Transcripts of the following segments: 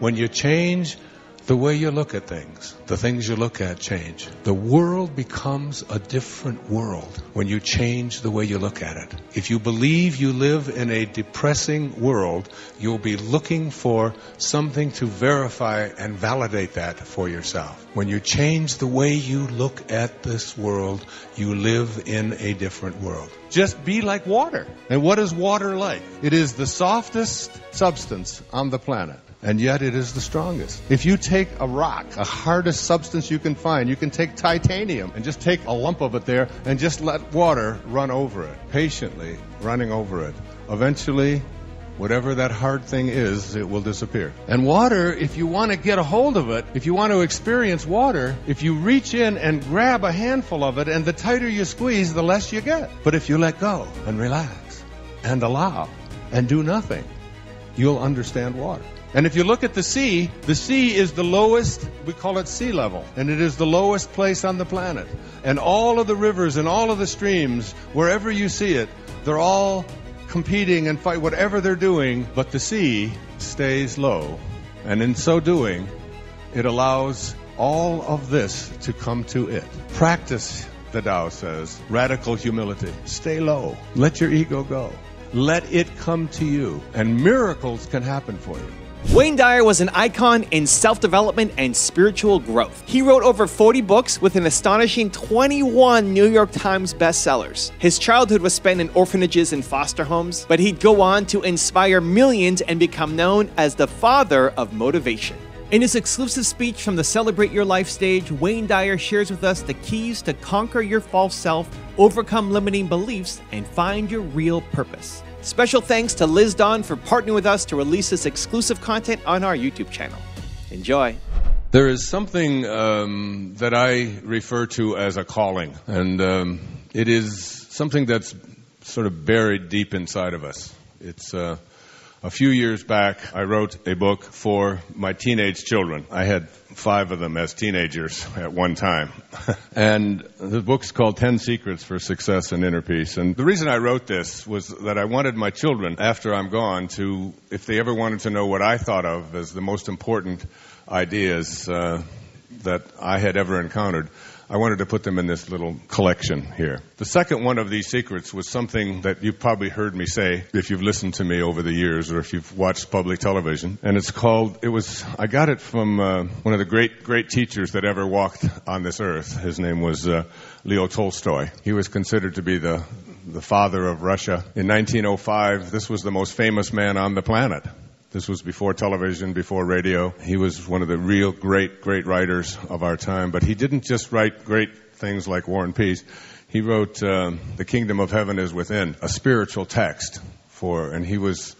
When you change the way you look at things, the things you look at change. The world becomes a different world when you change the way you look at it. If you believe you live in a depressing world, you'll be looking for something to verify and validate that for yourself. When you change the way you look at this world, you live in a different world. Just be like water. And what is water like? It is the softest substance on the planet and yet it is the strongest. If you take a rock, the hardest substance you can find, you can take titanium and just take a lump of it there and just let water run over it, patiently running over it. Eventually, whatever that hard thing is, it will disappear. And water, if you want to get a hold of it, if you want to experience water, if you reach in and grab a handful of it, and the tighter you squeeze, the less you get. But if you let go and relax and allow and do nothing, you'll understand water. And if you look at the sea, the sea is the lowest, we call it sea level, and it is the lowest place on the planet. And all of the rivers and all of the streams, wherever you see it, they're all competing and fight whatever they're doing, but the sea stays low. And in so doing, it allows all of this to come to it. Practice, the Tao says, radical humility. Stay low. Let your ego go. Let it come to you, and miracles can happen for you. Wayne Dyer was an icon in self development and spiritual growth. He wrote over 40 books with an astonishing 21 New York Times bestsellers. His childhood was spent in orphanages and foster homes, but he'd go on to inspire millions and become known as the father of motivation. In his exclusive speech from the Celebrate Your Life stage, Wayne Dyer shares with us the keys to conquer your false self, overcome limiting beliefs, and find your real purpose. Special thanks to Liz Dawn for partnering with us to release this exclusive content on our YouTube channel. Enjoy. There is something um, that I refer to as a calling, and um, it is something that's sort of buried deep inside of us. It's uh, a few years back, I wrote a book for my teenage children. I had five of them as teenagers at one time. and the book's called 10 Secrets for Success and Inner Peace. And the reason I wrote this was that I wanted my children, after I'm gone, to, if they ever wanted to know what I thought of as the most important ideas uh, that I had ever encountered, I wanted to put them in this little collection here. The second one of these secrets was something that you've probably heard me say if you've listened to me over the years or if you've watched public television. And it's called, it was, I got it from uh, one of the great, great teachers that ever walked on this earth. His name was uh, Leo Tolstoy. He was considered to be the, the father of Russia. In 1905, this was the most famous man on the planet. This was before television, before radio. He was one of the real great, great writers of our time. But he didn't just write great things like War and Peace. He wrote uh, The Kingdom of Heaven is Within, a spiritual text for, and he was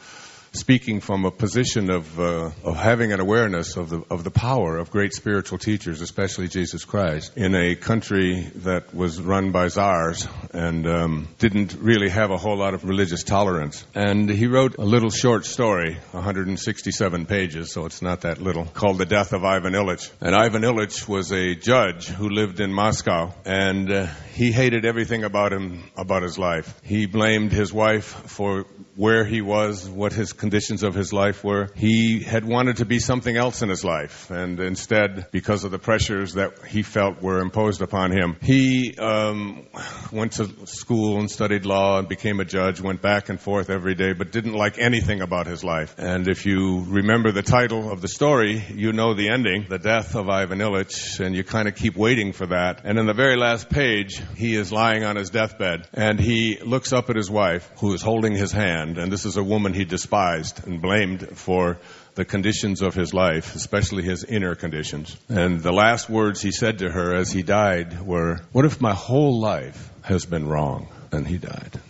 speaking from a position of, uh, of having an awareness of the, of the power of great spiritual teachers, especially Jesus Christ, in a country that was run by czars and um, didn't really have a whole lot of religious tolerance. And he wrote a little short story, 167 pages, so it's not that little, called The Death of Ivan Ilyich. And Ivan Ilyich was a judge who lived in Moscow, and uh, he hated everything about him, about his life. He blamed his wife for where he was, what his conditions of his life were. He had wanted to be something else in his life, and instead, because of the pressures that he felt were imposed upon him, he um, went to school and studied law and became a judge, went back and forth every day, but didn't like anything about his life. And if you remember the title of the story, you know the ending, the death of Ivan Ilyich, and you kind of keep waiting for that. And in the very last page, he is lying on his deathbed, and he looks up at his wife, who is holding his hand, and this is a woman he despised and blamed for the conditions of his life, especially his inner conditions. And the last words he said to her as he died were, What if my whole life has been wrong? And he died.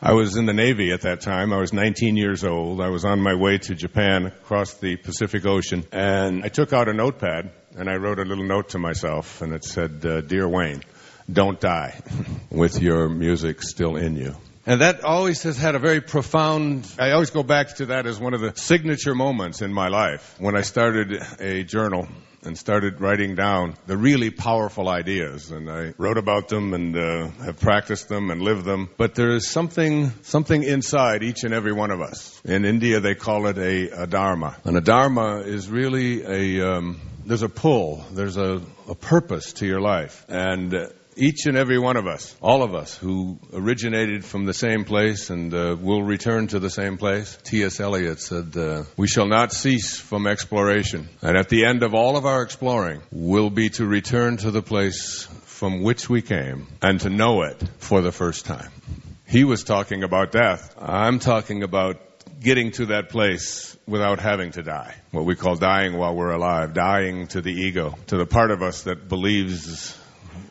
I was in the Navy at that time. I was 19 years old. I was on my way to Japan across the Pacific Ocean. And I took out a notepad and I wrote a little note to myself and it said, uh, Dear Wayne, don't die with your music still in you. And that always has had a very profound, I always go back to that as one of the signature moments in my life when I started a journal and started writing down the really powerful ideas. And I wrote about them and uh, have practiced them and lived them. But there is something, something inside each and every one of us. In India, they call it a, a dharma. And a dharma is really a, um, there's a pull, there's a, a purpose to your life. And uh, each and every one of us, all of us who originated from the same place and uh, will return to the same place. T.S. Eliot said, uh, We shall not cease from exploration. And at the end of all of our exploring will be to return to the place from which we came and to know it for the first time. He was talking about death. I'm talking about getting to that place without having to die. What we call dying while we're alive, dying to the ego, to the part of us that believes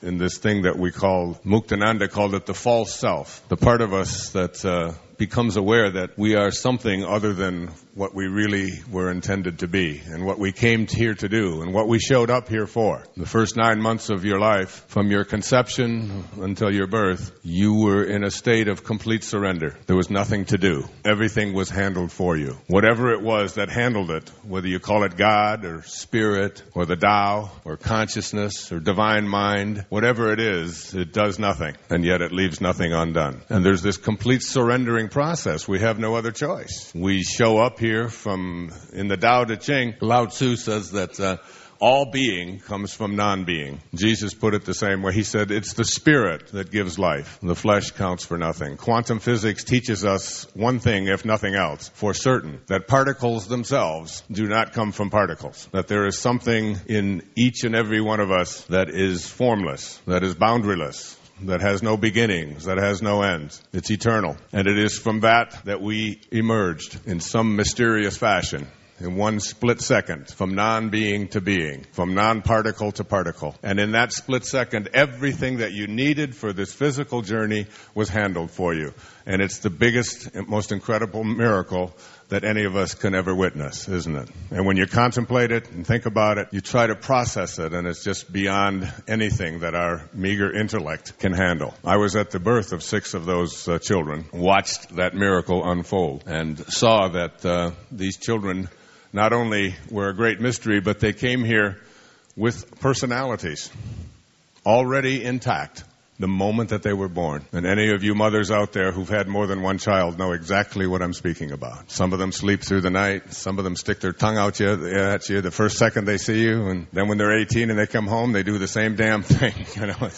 in this thing that we call, Muktananda called it the false self, the part of us that uh, becomes aware that we are something other than what we really were intended to be and what we came here to do and what we showed up here for. The first nine months of your life, from your conception until your birth, you were in a state of complete surrender. There was nothing to do. Everything was handled for you. Whatever it was that handled it, whether you call it God or spirit or the Tao or consciousness or divine mind, whatever it is, it does nothing. And yet it leaves nothing undone. And there's this complete surrendering process. We have no other choice. We show up here from, in the Tao Te Ching, Lao Tzu says that uh, all being comes from non-being. Jesus put it the same way. He said, it's the spirit that gives life. The flesh counts for nothing. Quantum physics teaches us one thing, if nothing else, for certain, that particles themselves do not come from particles. That there is something in each and every one of us that is formless, that is boundaryless, that has no beginnings, that has no ends. It's eternal. And it is from that that we emerged in some mysterious fashion. In one split second, from non-being to being, from non-particle to particle. And in that split second, everything that you needed for this physical journey was handled for you. And it's the biggest, most incredible miracle that any of us can ever witness, isn't it? And when you contemplate it and think about it, you try to process it, and it's just beyond anything that our meager intellect can handle. I was at the birth of six of those uh, children, watched that miracle unfold, and saw that uh, these children not only were a great mystery, but they came here with personalities already intact the moment that they were born. And any of you mothers out there who've had more than one child know exactly what I'm speaking about. Some of them sleep through the night. Some of them stick their tongue out you, at you the first second they see you. And then when they're 18 and they come home, they do the same damn thing. You know,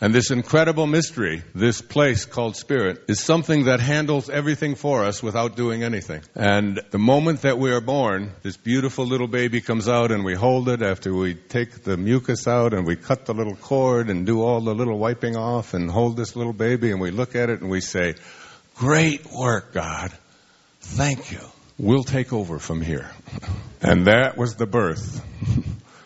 and this incredible mystery, this place called spirit, is something that handles everything for us without doing anything. And the moment that we are born, this beautiful little baby comes out and we hold it after we take the mucus out and we cut the little cord and do all the little wiping off and hold this little baby and we look at it and we say, great work, God. Thank you. We'll take over from here. And that was the birth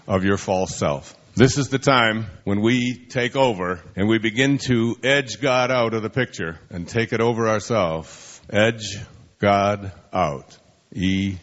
of your false self. This is the time when we take over and we begin to edge God out of the picture and take it over ourselves. Edge God out. E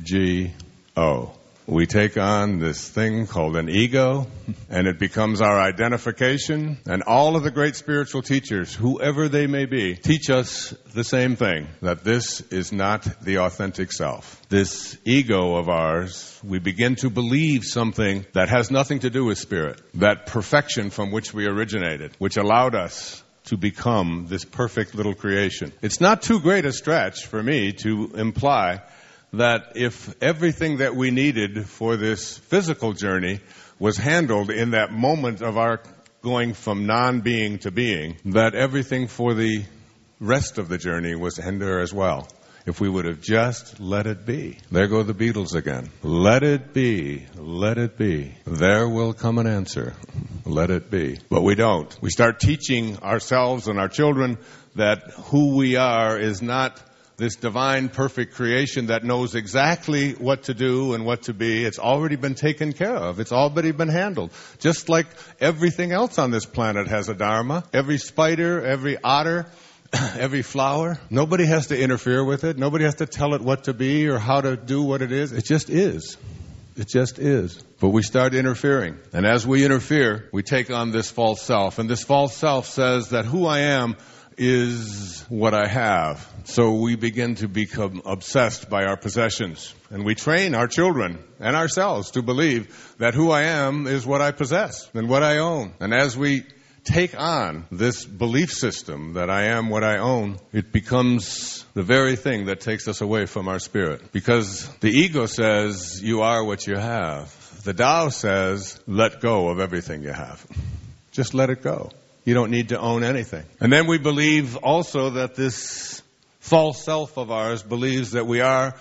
G O. We take on this thing called an ego, and it becomes our identification. And all of the great spiritual teachers, whoever they may be, teach us the same thing that this is not the authentic self. This ego of ours, we begin to believe something that has nothing to do with spirit, that perfection from which we originated, which allowed us to become this perfect little creation. It's not too great a stretch for me to imply that if everything that we needed for this physical journey was handled in that moment of our going from non-being to being, that everything for the rest of the journey was ender as well. If we would have just let it be. There go the Beatles again. Let it be. Let it be. There will come an answer. Let it be. But we don't. We start teaching ourselves and our children that who we are is not this divine perfect creation that knows exactly what to do and what to be. It's already been taken care of. It's already been handled. Just like everything else on this planet has a dharma. Every spider, every otter, every flower. Nobody has to interfere with it. Nobody has to tell it what to be or how to do what it is. It just is. It just is. But we start interfering. And as we interfere, we take on this false self. And this false self says that who I am is what I have. So we begin to become obsessed by our possessions. And we train our children and ourselves to believe that who I am is what I possess and what I own. And as we take on this belief system that I am what I own, it becomes the very thing that takes us away from our spirit. Because the ego says you are what you have. The Tao says let go of everything you have. Just let it go. You don't need to own anything. And then we believe also that this false self of ours believes that we are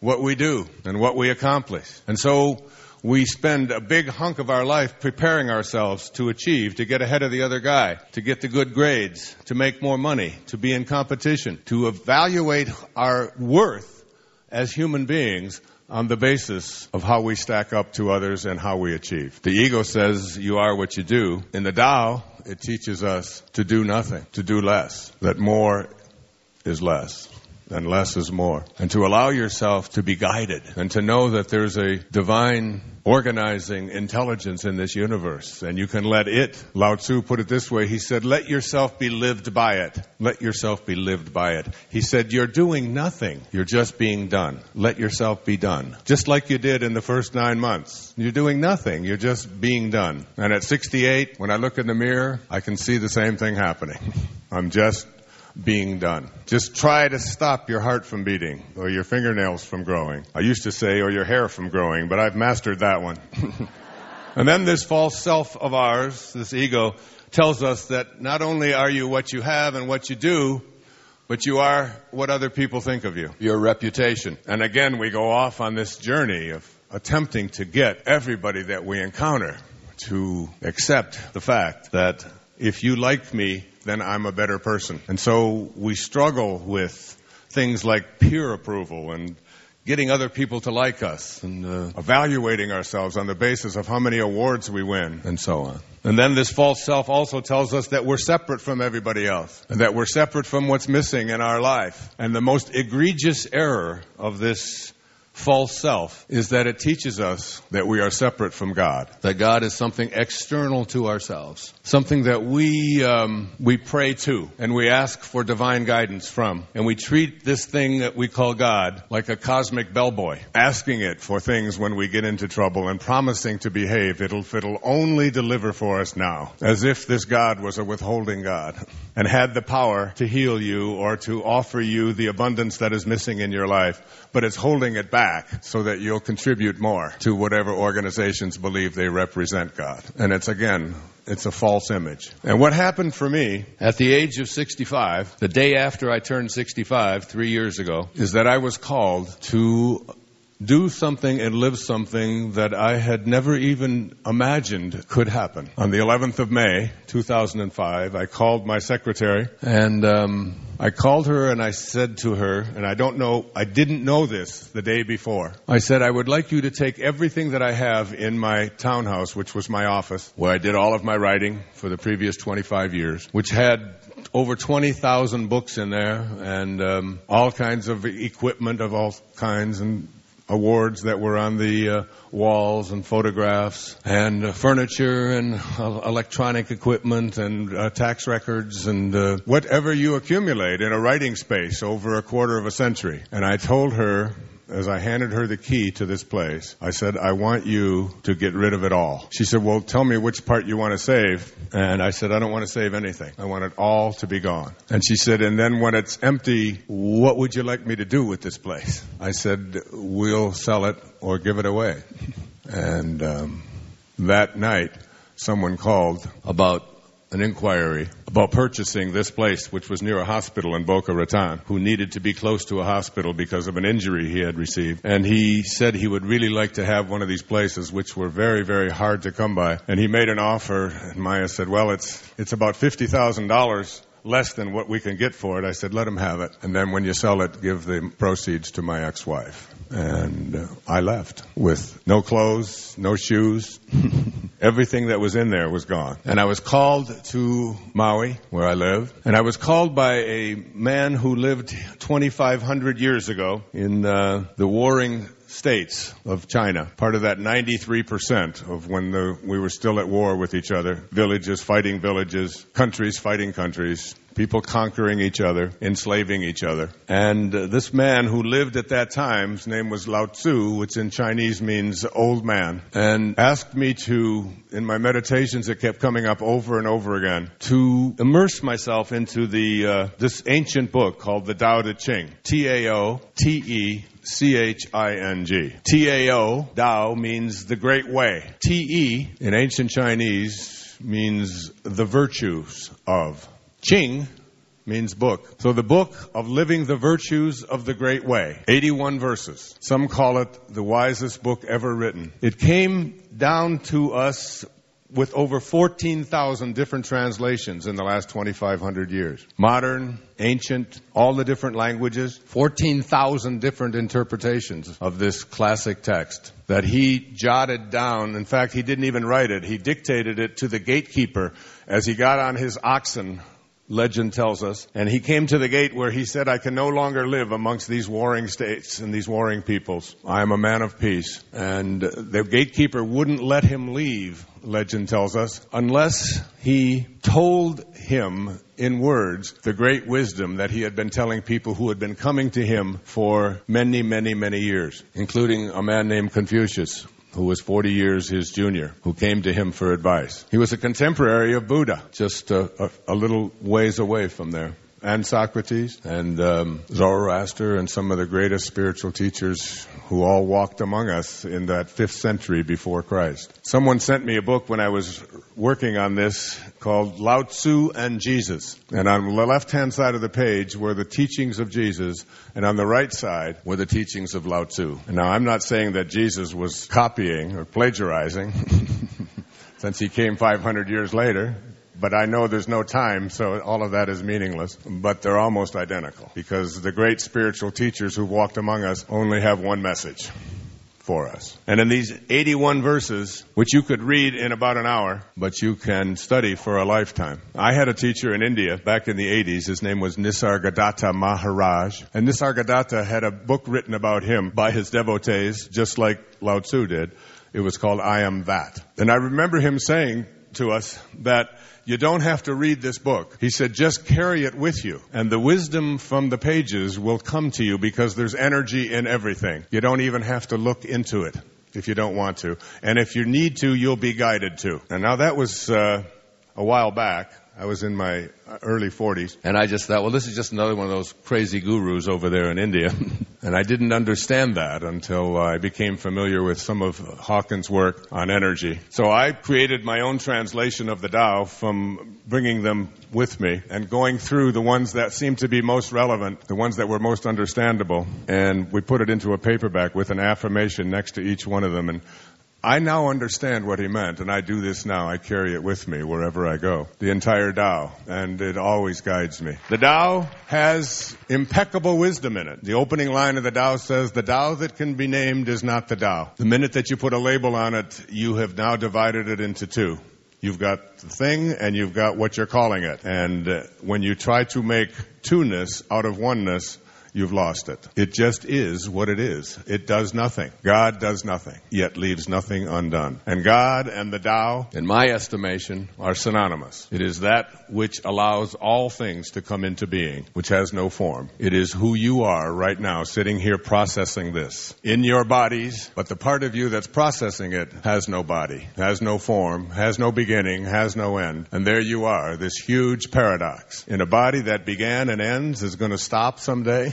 what we do and what we accomplish. And so we spend a big hunk of our life preparing ourselves to achieve, to get ahead of the other guy, to get the good grades, to make more money, to be in competition, to evaluate our worth as human beings on the basis of how we stack up to others and how we achieve. The ego says you are what you do. In the Tao, it teaches us to do nothing, to do less, that more is less and less is more. And to allow yourself to be guided and to know that there's a divine organizing intelligence in this universe and you can let it, Lao Tzu put it this way, he said, let yourself be lived by it. Let yourself be lived by it. He said, you're doing nothing. You're just being done. Let yourself be done. Just like you did in the first nine months. You're doing nothing. You're just being done. And at 68, when I look in the mirror, I can see the same thing happening. I'm just being done. Just try to stop your heart from beating or your fingernails from growing. I used to say, or your hair from growing, but I've mastered that one. and then this false self of ours, this ego, tells us that not only are you what you have and what you do, but you are what other people think of you, your reputation. And again, we go off on this journey of attempting to get everybody that we encounter to accept the fact that if you like me, then I'm a better person. And so we struggle with things like peer approval and getting other people to like us and uh, evaluating ourselves on the basis of how many awards we win and so on. And then this false self also tells us that we're separate from everybody else and that we're separate from what's missing in our life. And the most egregious error of this false self. is that it teaches us that we are separate from God, that God is something external to ourselves, something that we um, we pray to and we ask for divine guidance from, and we treat this thing that we call God like a cosmic bellboy, asking it for things when we get into trouble and promising to behave. It'll it'll only deliver for us now, as if this God was a withholding God and had the power to heal you or to offer you the abundance that is missing in your life, but it's holding it back so that you'll contribute more to whatever organizations believe they represent God. And it's again, it's a false image. And what happened for me at the age of 65, the day after I turned 65, three years ago, is that I was called to do something and live something that I had never even imagined could happen. On the 11th of May, 2005, I called my secretary and um, I called her and I said to her, and I don't know, I didn't know this the day before. I said, I would like you to take everything that I have in my townhouse, which was my office, where I did all of my writing for the previous 25 years, which had over 20,000 books in there and um, all kinds of equipment of all kinds and awards that were on the uh, walls and photographs and uh, furniture and uh, electronic equipment and uh, tax records and uh, whatever you accumulate in a writing space over a quarter of a century. And I told her as I handed her the key to this place, I said, I want you to get rid of it all. She said, Well, tell me which part you want to save. And I said, I don't want to save anything. I want it all to be gone. And she said, And then when it's empty, what would you like me to do with this place? I said, We'll sell it or give it away. And um, that night, someone called about an inquiry about purchasing this place, which was near a hospital in Boca Raton, who needed to be close to a hospital because of an injury he had received. And he said he would really like to have one of these places, which were very, very hard to come by. And he made an offer, and Maya said, well, it's, it's about $50,000 less than what we can get for it. I said, let him have it. And then when you sell it, give the proceeds to my ex-wife. And uh, I left with no clothes, no shoes. Everything that was in there was gone. And I was called to Maui, where I live. And I was called by a man who lived 2,500 years ago in uh, the warring states of China, part of that 93% of when the, we were still at war with each other, villages fighting villages, countries fighting countries, people conquering each other, enslaving each other. And uh, this man who lived at that time, his name was Lao Tzu, which in Chinese means old man, and asked me to, in my meditations it kept coming up over and over again, to immerse myself into the uh, this ancient book called the Tao Te Ching. T A O T E C H I N G. T A O, Tao means the great way. T E, in ancient Chinese, means the virtues of. Ching means book. So the book of living the virtues of the great way. 81 verses. Some call it the wisest book ever written. It came down to us with over 14,000 different translations in the last 2,500 years. Modern, ancient, all the different languages, 14,000 different interpretations of this classic text that he jotted down. In fact, he didn't even write it. He dictated it to the gatekeeper as he got on his oxen legend tells us. And he came to the gate where he said, I can no longer live amongst these warring states and these warring peoples. I am a man of peace. And the gatekeeper wouldn't let him leave, legend tells us, unless he told him in words the great wisdom that he had been telling people who had been coming to him for many, many, many years, including a man named Confucius who was 40 years his junior, who came to him for advice. He was a contemporary of Buddha, just a, a, a little ways away from there. And Socrates and um, Zoroaster and some of the greatest spiritual teachers who all walked among us in that fifth century before Christ. Someone sent me a book when I was working on this called Lao Tzu and Jesus. And on the left hand side of the page were the teachings of Jesus, and on the right side were the teachings of Lao Tzu. And now I'm not saying that Jesus was copying or plagiarizing, since he came 500 years later but I know there's no time, so all of that is meaningless. But they're almost identical because the great spiritual teachers who walked among us only have one message for us. And in these 81 verses, which you could read in about an hour, but you can study for a lifetime. I had a teacher in India back in the 80s. His name was Nisargadatta Maharaj. And Nisargadatta had a book written about him by his devotees, just like Lao Tzu did. It was called I Am That. And I remember him saying to us that you don't have to read this book. He said, just carry it with you. And the wisdom from the pages will come to you because there's energy in everything. You don't even have to look into it if you don't want to. And if you need to, you'll be guided to. And now that was uh, a while back. I was in my early 40s, and I just thought, well, this is just another one of those crazy gurus over there in India. and I didn't understand that until I became familiar with some of Hawkins' work on energy. So I created my own translation of the Tao from bringing them with me and going through the ones that seemed to be most relevant, the ones that were most understandable, and we put it into a paperback with an affirmation next to each one of them. And I now understand what he meant, and I do this now. I carry it with me wherever I go. The entire Tao, and it always guides me. The Tao has impeccable wisdom in it. The opening line of the Tao says, The Tao that can be named is not the Tao. The minute that you put a label on it, you have now divided it into two. You've got the thing and you've got what you're calling it. And uh, when you try to make two-ness out of oneness, you've lost it. It just is what it is. It does nothing. God does nothing, yet leaves nothing undone. And God and the Tao, in my estimation, are synonymous. It is that which allows all things to come into being, which has no form. It is who you are right now, sitting here processing this in your bodies, but the part of you that's processing it has no body, has no form, has no beginning, has no end. And there you are, this huge paradox. In a body that began and ends is going to stop someday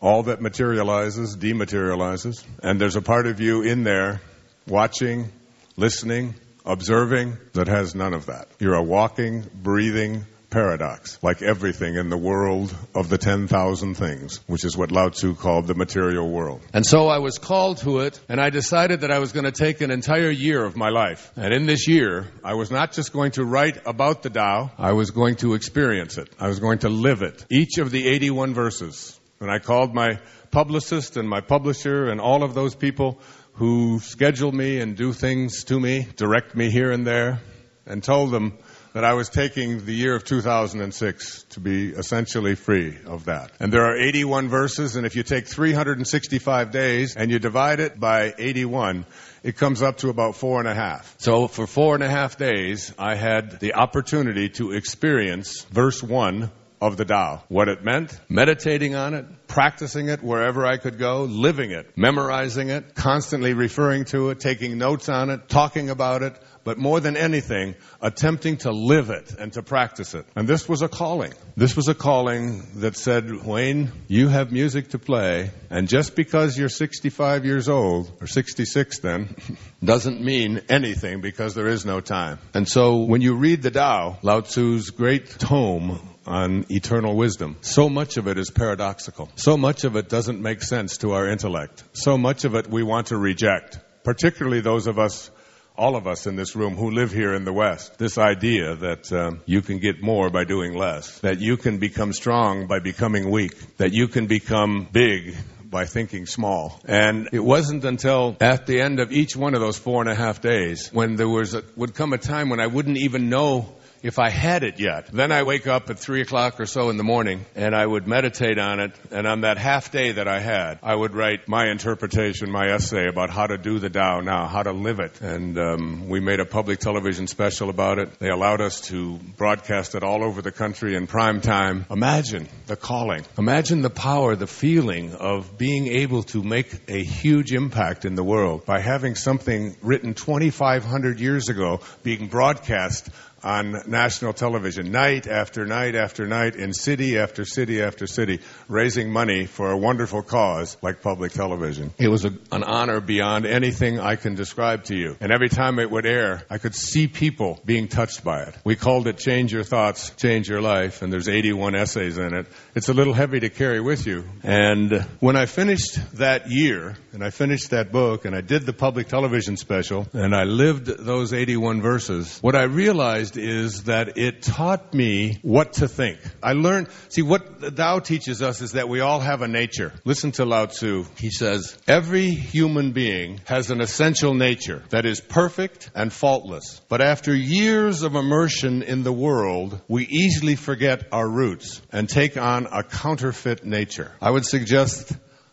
all that materializes dematerializes, and there's a part of you in there watching, listening, observing that has none of that. You're a walking, breathing paradox, like everything in the world of the 10,000 things, which is what Lao Tzu called the material world. And so I was called to it, and I decided that I was going to take an entire year of my life. And in this year, I was not just going to write about the Tao, I was going to experience it. I was going to live it. Each of the 81 verses. And I called my publicist and my publisher and all of those people who schedule me and do things to me, direct me here and there, and told them that I was taking the year of 2006 to be essentially free of that. And there are 81 verses, and if you take 365 days and you divide it by 81, it comes up to about four and a half. So for four and a half days, I had the opportunity to experience verse one of the Tao. What it meant, meditating on it, practicing it wherever I could go, living it, memorizing it, constantly referring to it, taking notes on it, talking about it, but more than anything, attempting to live it and to practice it. And this was a calling. This was a calling that said, Wayne, you have music to play, and just because you're 65 years old, or 66 then, doesn't mean anything because there is no time. And so when you read the Tao, Lao Tzu's great tome on eternal wisdom. So much of it is paradoxical. So much of it doesn't make sense to our intellect. So much of it we want to reject, particularly those of us all of us in this room who live here in the West, this idea that um, you can get more by doing less, that you can become strong by becoming weak, that you can become big by thinking small. And it wasn't until at the end of each one of those four and a half days when there was a, would come a time when I wouldn't even know if I had it yet. Then I wake up at three o'clock or so in the morning and I would meditate on it. And on that half day that I had, I would write my interpretation, my essay about how to do the Tao now, how to live it. And um, we made a public television special about it. They allowed us to broadcast it all over the country in prime time. Imagine the calling. Imagine the power, the feeling of being able to make a huge impact in the world by having something written 2,500 years ago being broadcast on national television, night after night after night, in city after city after city, raising money for a wonderful cause like public television. It was a, an honor beyond anything I can describe to you. And every time it would air, I could see people being touched by it. We called it Change Your Thoughts, Change Your Life, and there's 81 essays in it. It's a little heavy to carry with you. And when I finished that year, and I finished that book, and I did the public television special, and I lived those 81 verses, what I realized is that it taught me what to think. I learned, see, what the Tao teaches us is that we all have a nature. Listen to Lao Tzu. He says, every human being has an essential nature that is perfect and faultless. But after years of immersion in the world, we easily forget our roots and take on a counterfeit nature. I would suggest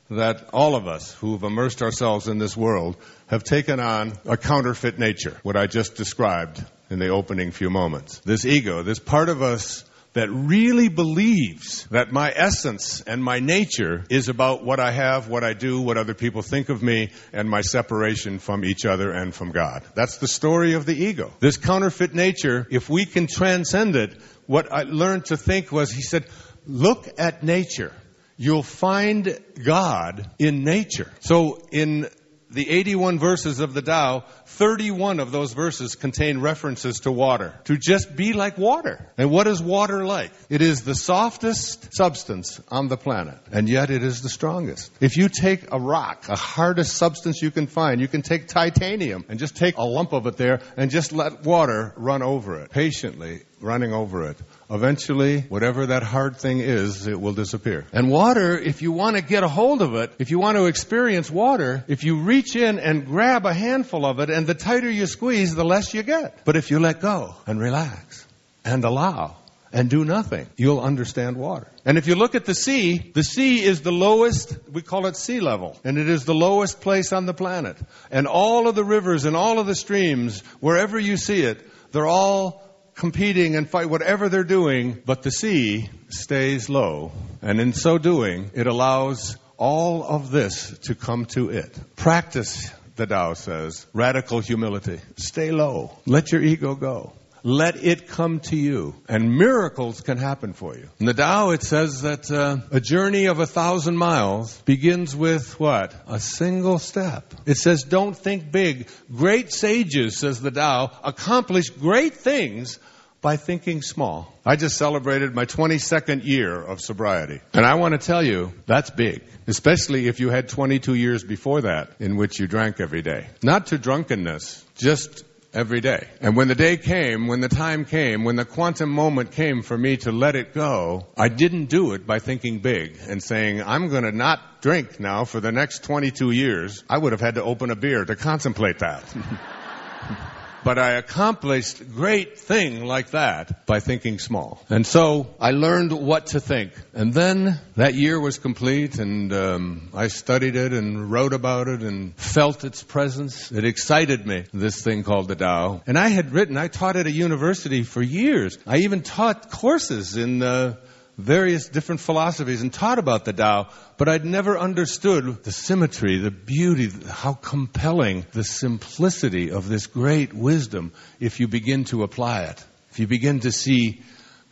that all of us who've immersed ourselves in this world have taken on a counterfeit nature, what I just described in the opening few moments. This ego, this part of us that really believes that my essence and my nature is about what I have, what I do, what other people think of me, and my separation from each other and from God. That's the story of the ego. This counterfeit nature, if we can transcend it, what I learned to think was, he said, look at nature. You'll find God in nature. So in the 81 verses of the Tao, 31 of those verses contain references to water. To just be like water. And what is water like? It is the softest substance on the planet. And yet it is the strongest. If you take a rock, a hardest substance you can find, you can take titanium and just take a lump of it there and just let water run over it. Patiently running over it. Eventually, whatever that hard thing is, it will disappear. And water, if you want to get a hold of it, if you want to experience water, if you reach in and grab a handful of it, and the tighter you squeeze, the less you get. But if you let go and relax and allow, and do nothing, you'll understand water. And if you look at the sea, the sea is the lowest, we call it sea level, and it is the lowest place on the planet. And all of the rivers and all of the streams, wherever you see it, they're all competing and fight whatever they're doing, but the sea stays low. And in so doing, it allows all of this to come to it. Practice, the Tao says, radical humility. Stay low. Let your ego go. Let it come to you, and miracles can happen for you. In the Tao, it says that uh, a journey of a thousand miles begins with what? A single step. It says, don't think big. Great sages, says the Tao, accomplish great things by thinking small. I just celebrated my 22nd year of sobriety. And I want to tell you, that's big. Especially if you had 22 years before that in which you drank every day. Not to drunkenness, just every day. And when the day came, when the time came, when the quantum moment came for me to let it go, I didn't do it by thinking big and saying, I'm going to not drink now for the next 22 years. I would have had to open a beer to contemplate that. But I accomplished great thing like that by thinking small. And so I learned what to think. And then that year was complete and um, I studied it and wrote about it and felt its presence. It excited me, this thing called the Tao. And I had written, I taught at a university for years. I even taught courses in uh, various different philosophies and taught about the Tao, but I'd never understood the symmetry, the beauty, how compelling the simplicity of this great wisdom if you begin to apply it. If you begin to see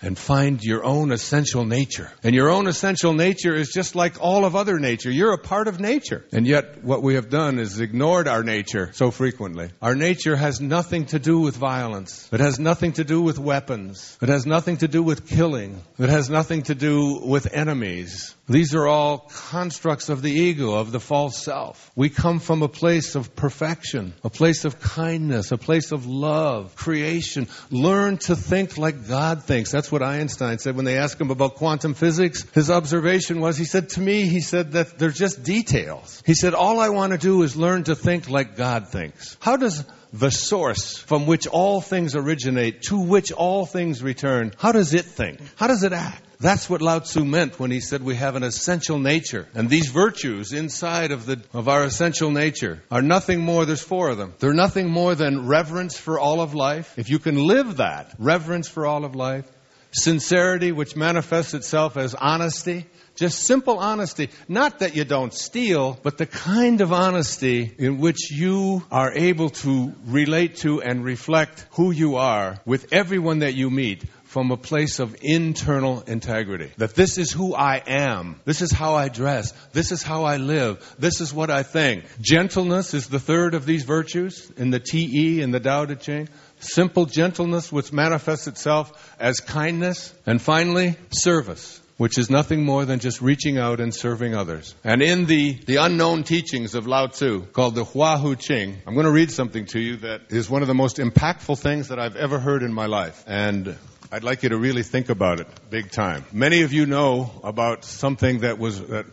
and find your own essential nature. And your own essential nature is just like all of other nature. You're a part of nature. And yet, what we have done is ignored our nature so frequently. Our nature has nothing to do with violence. It has nothing to do with weapons. It has nothing to do with killing. It has nothing to do with enemies. These are all constructs of the ego, of the false self. We come from a place of perfection, a place of kindness, a place of love, creation. Learn to think like God thinks. That's what Einstein said when they asked him about quantum physics. His observation was, he said to me, he said that they're just details. He said, all I want to do is learn to think like God thinks. How does the source from which all things originate, to which all things return, how does it think? How does it act? That's what Lao Tzu meant when he said we have an essential nature. And these virtues inside of, the, of our essential nature are nothing more, there's four of them. They're nothing more than reverence for all of life. If you can live that, reverence for all of life, sincerity, which manifests itself as honesty, just simple honesty. Not that you don't steal, but the kind of honesty in which you are able to relate to and reflect who you are with everyone that you meet from a place of internal integrity. That this is who I am. This is how I dress. This is how I live. This is what I think. Gentleness is the third of these virtues in the TE in the Tao Te Ching. Simple gentleness which manifests itself as kindness. And finally, service which is nothing more than just reaching out and serving others. And in the, the unknown teachings of Lao Tzu, called the Hua Hu Ching, I'm going to read something to you that is one of the most impactful things that I've ever heard in my life. And I'd like you to really think about it big time. Many of you know about something that was, that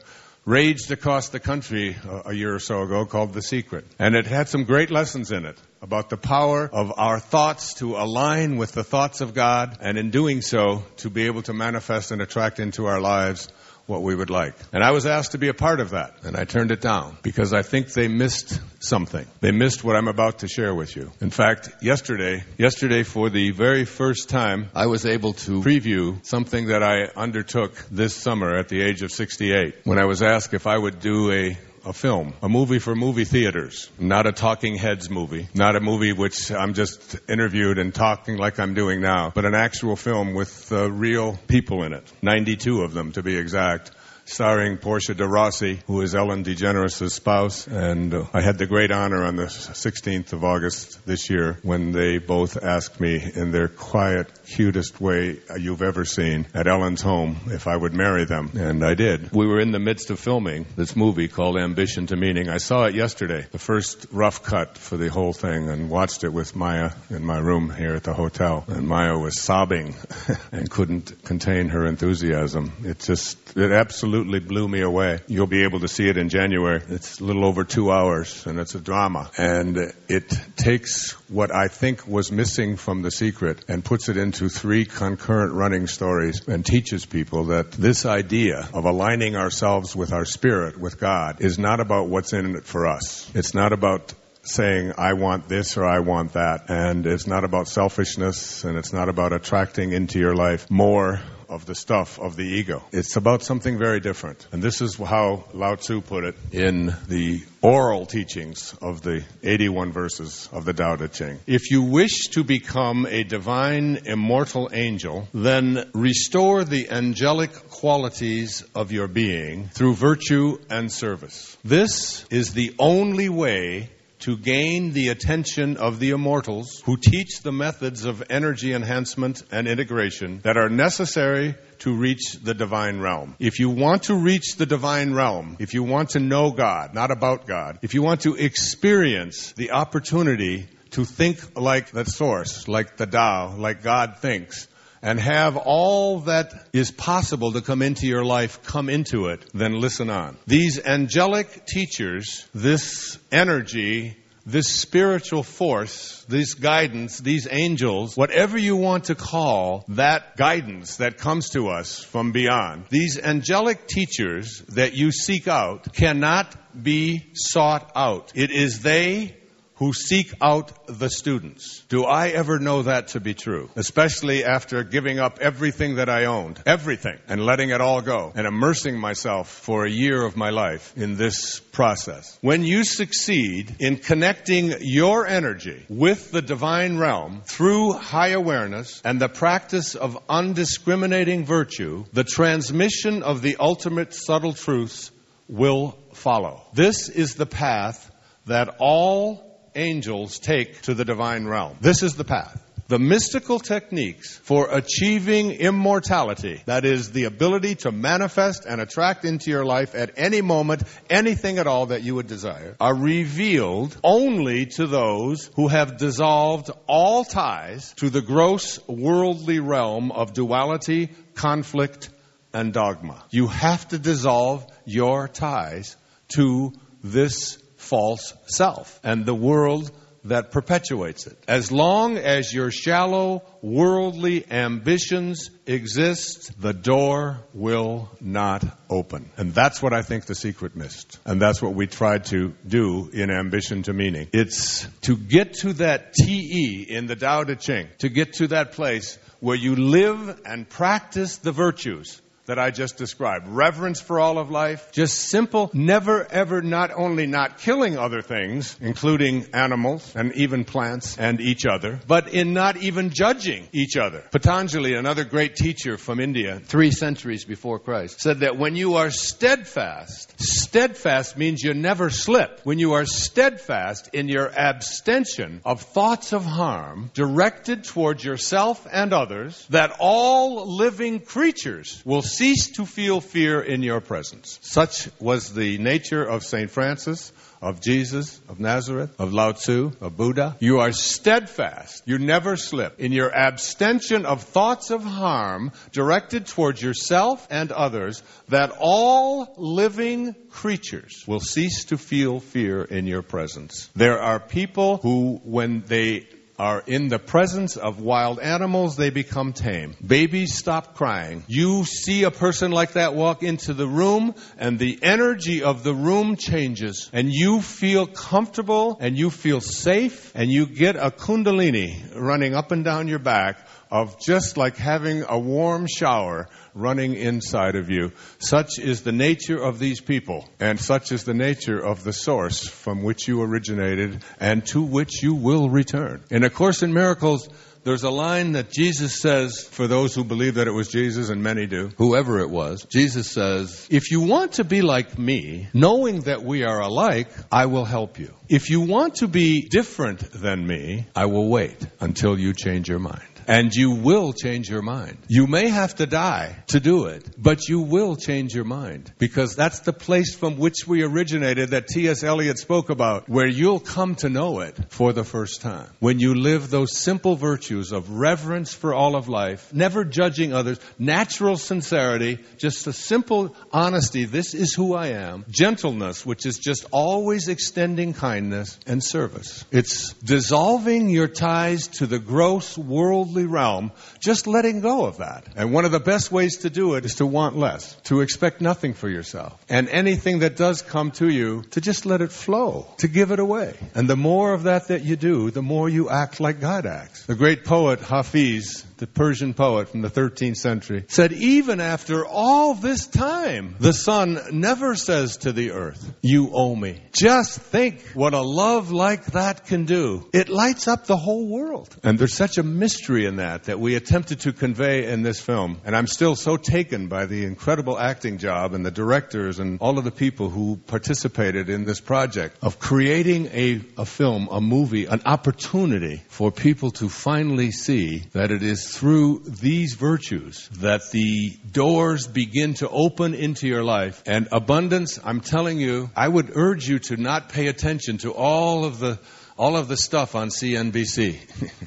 raged across the country a, a year or so ago called The Secret. And it had some great lessons in it about the power of our thoughts to align with the thoughts of God, and in doing so, to be able to manifest and attract into our lives what we would like. And I was asked to be a part of that, and I turned it down because I think they missed something. They missed what I'm about to share with you. In fact, yesterday, yesterday for the very first time, I was able to preview something that I undertook this summer at the age of 68 when I was asked if I would do a a film, a movie for movie theaters, not a talking heads movie, not a movie which I'm just interviewed and talking like I'm doing now, but an actual film with uh, real people in it, 92 of them to be exact starring Portia de Rossi, who is Ellen DeGeneres' spouse. And uh, I had the great honor on the 16th of August this year when they both asked me in their quiet, cutest way you've ever seen at Ellen's home if I would marry them. And I did. We were in the midst of filming this movie called Ambition to Meaning. I saw it yesterday, the first rough cut for the whole thing, and watched it with Maya in my room here at the hotel. And Maya was sobbing and couldn't contain her enthusiasm. It just, it absolutely absolutely blew me away. You'll be able to see it in January. It's a little over two hours, and it's a drama. And it takes what I think was missing from The Secret and puts it into three concurrent running stories and teaches people that this idea of aligning ourselves with our spirit, with God, is not about what's in it for us. It's not about saying, I want this or I want that. And it's not about selfishness and it's not about attracting into your life more of the stuff of the ego. It's about something very different. And this is how Lao Tzu put it in the oral teachings of the 81 verses of the Tao Te Ching. If you wish to become a divine immortal angel, then restore the angelic qualities of your being through virtue and service. This is the only way to gain the attention of the immortals who teach the methods of energy enhancement and integration that are necessary to reach the divine realm. If you want to reach the divine realm, if you want to know God, not about God, if you want to experience the opportunity to think like the source, like the Tao, like God thinks, and have all that is possible to come into your life come into it, then listen on. These angelic teachers, this energy, this spiritual force, this guidance, these angels, whatever you want to call that guidance that comes to us from beyond, these angelic teachers that you seek out cannot be sought out. It is they who seek out the students. Do I ever know that to be true? Especially after giving up everything that I owned, everything, and letting it all go, and immersing myself for a year of my life in this process. When you succeed in connecting your energy with the divine realm through high awareness and the practice of undiscriminating virtue, the transmission of the ultimate subtle truths will follow. This is the path that all angels take to the divine realm. This is the path. The mystical techniques for achieving immortality, that is, the ability to manifest and attract into your life at any moment anything at all that you would desire, are revealed only to those who have dissolved all ties to the gross worldly realm of duality, conflict, and dogma. You have to dissolve your ties to this false self and the world that perpetuates it. As long as your shallow worldly ambitions exist, the door will not open. And that's what I think the secret missed. And that's what we tried to do in Ambition to Meaning. It's to get to that TE in the Tao Te Ching, to get to that place where you live and practice the virtues that I just described. Reverence for all of life. Just simple, never ever not only not killing other things, including animals and even plants and each other, but in not even judging each other. Patanjali, another great teacher from India, three centuries before Christ, said that when you are steadfast, steadfast means you never slip. When you are steadfast in your abstention of thoughts of harm directed towards yourself and others, that all living creatures will cease to feel fear in your presence. Such was the nature of St. Francis, of Jesus, of Nazareth, of Lao Tzu, of Buddha. You are steadfast. You never slip in your abstention of thoughts of harm directed towards yourself and others that all living creatures will cease to feel fear in your presence. There are people who, when they are in the presence of wild animals, they become tame. Babies stop crying. You see a person like that walk into the room and the energy of the room changes and you feel comfortable and you feel safe and you get a kundalini running up and down your back of just like having a warm shower running inside of you. Such is the nature of these people, and such is the nature of the source from which you originated and to which you will return. In A Course in Miracles, there's a line that Jesus says for those who believe that it was Jesus, and many do, whoever it was. Jesus says, If you want to be like me, knowing that we are alike, I will help you. If you want to be different than me, I will wait until you change your mind. And you will change your mind. You may have to die to do it, but you will change your mind. Because that's the place from which we originated that T.S. Eliot spoke about, where you'll come to know it for the first time. When you live those simple virtues of reverence for all of life, never judging others, natural sincerity, just a simple honesty, this is who I am, gentleness, which is just always extending kindness, and service. It's dissolving your ties to the gross worldly realm, just letting go of that. And one of the best ways to do it is to want less, to expect nothing for yourself. And anything that does come to you, to just let it flow, to give it away. And the more of that that you do, the more you act like God acts. The great poet Hafiz, the Persian poet from the 13th century, said, even after all this time, the sun never says to the earth, you owe me. Just think what a love like that can do. It lights up the whole world. And there's such a mystery in that that we attempted to convey in this film. And I'm still so taken by the incredible acting job and the directors and all of the people who participated in this project of creating a, a film, a movie, an opportunity for people to finally see that it is through these virtues that the doors begin to open into your life. And abundance, I'm telling you, I would urge you to not pay attention to all of the all of the stuff on CNBC,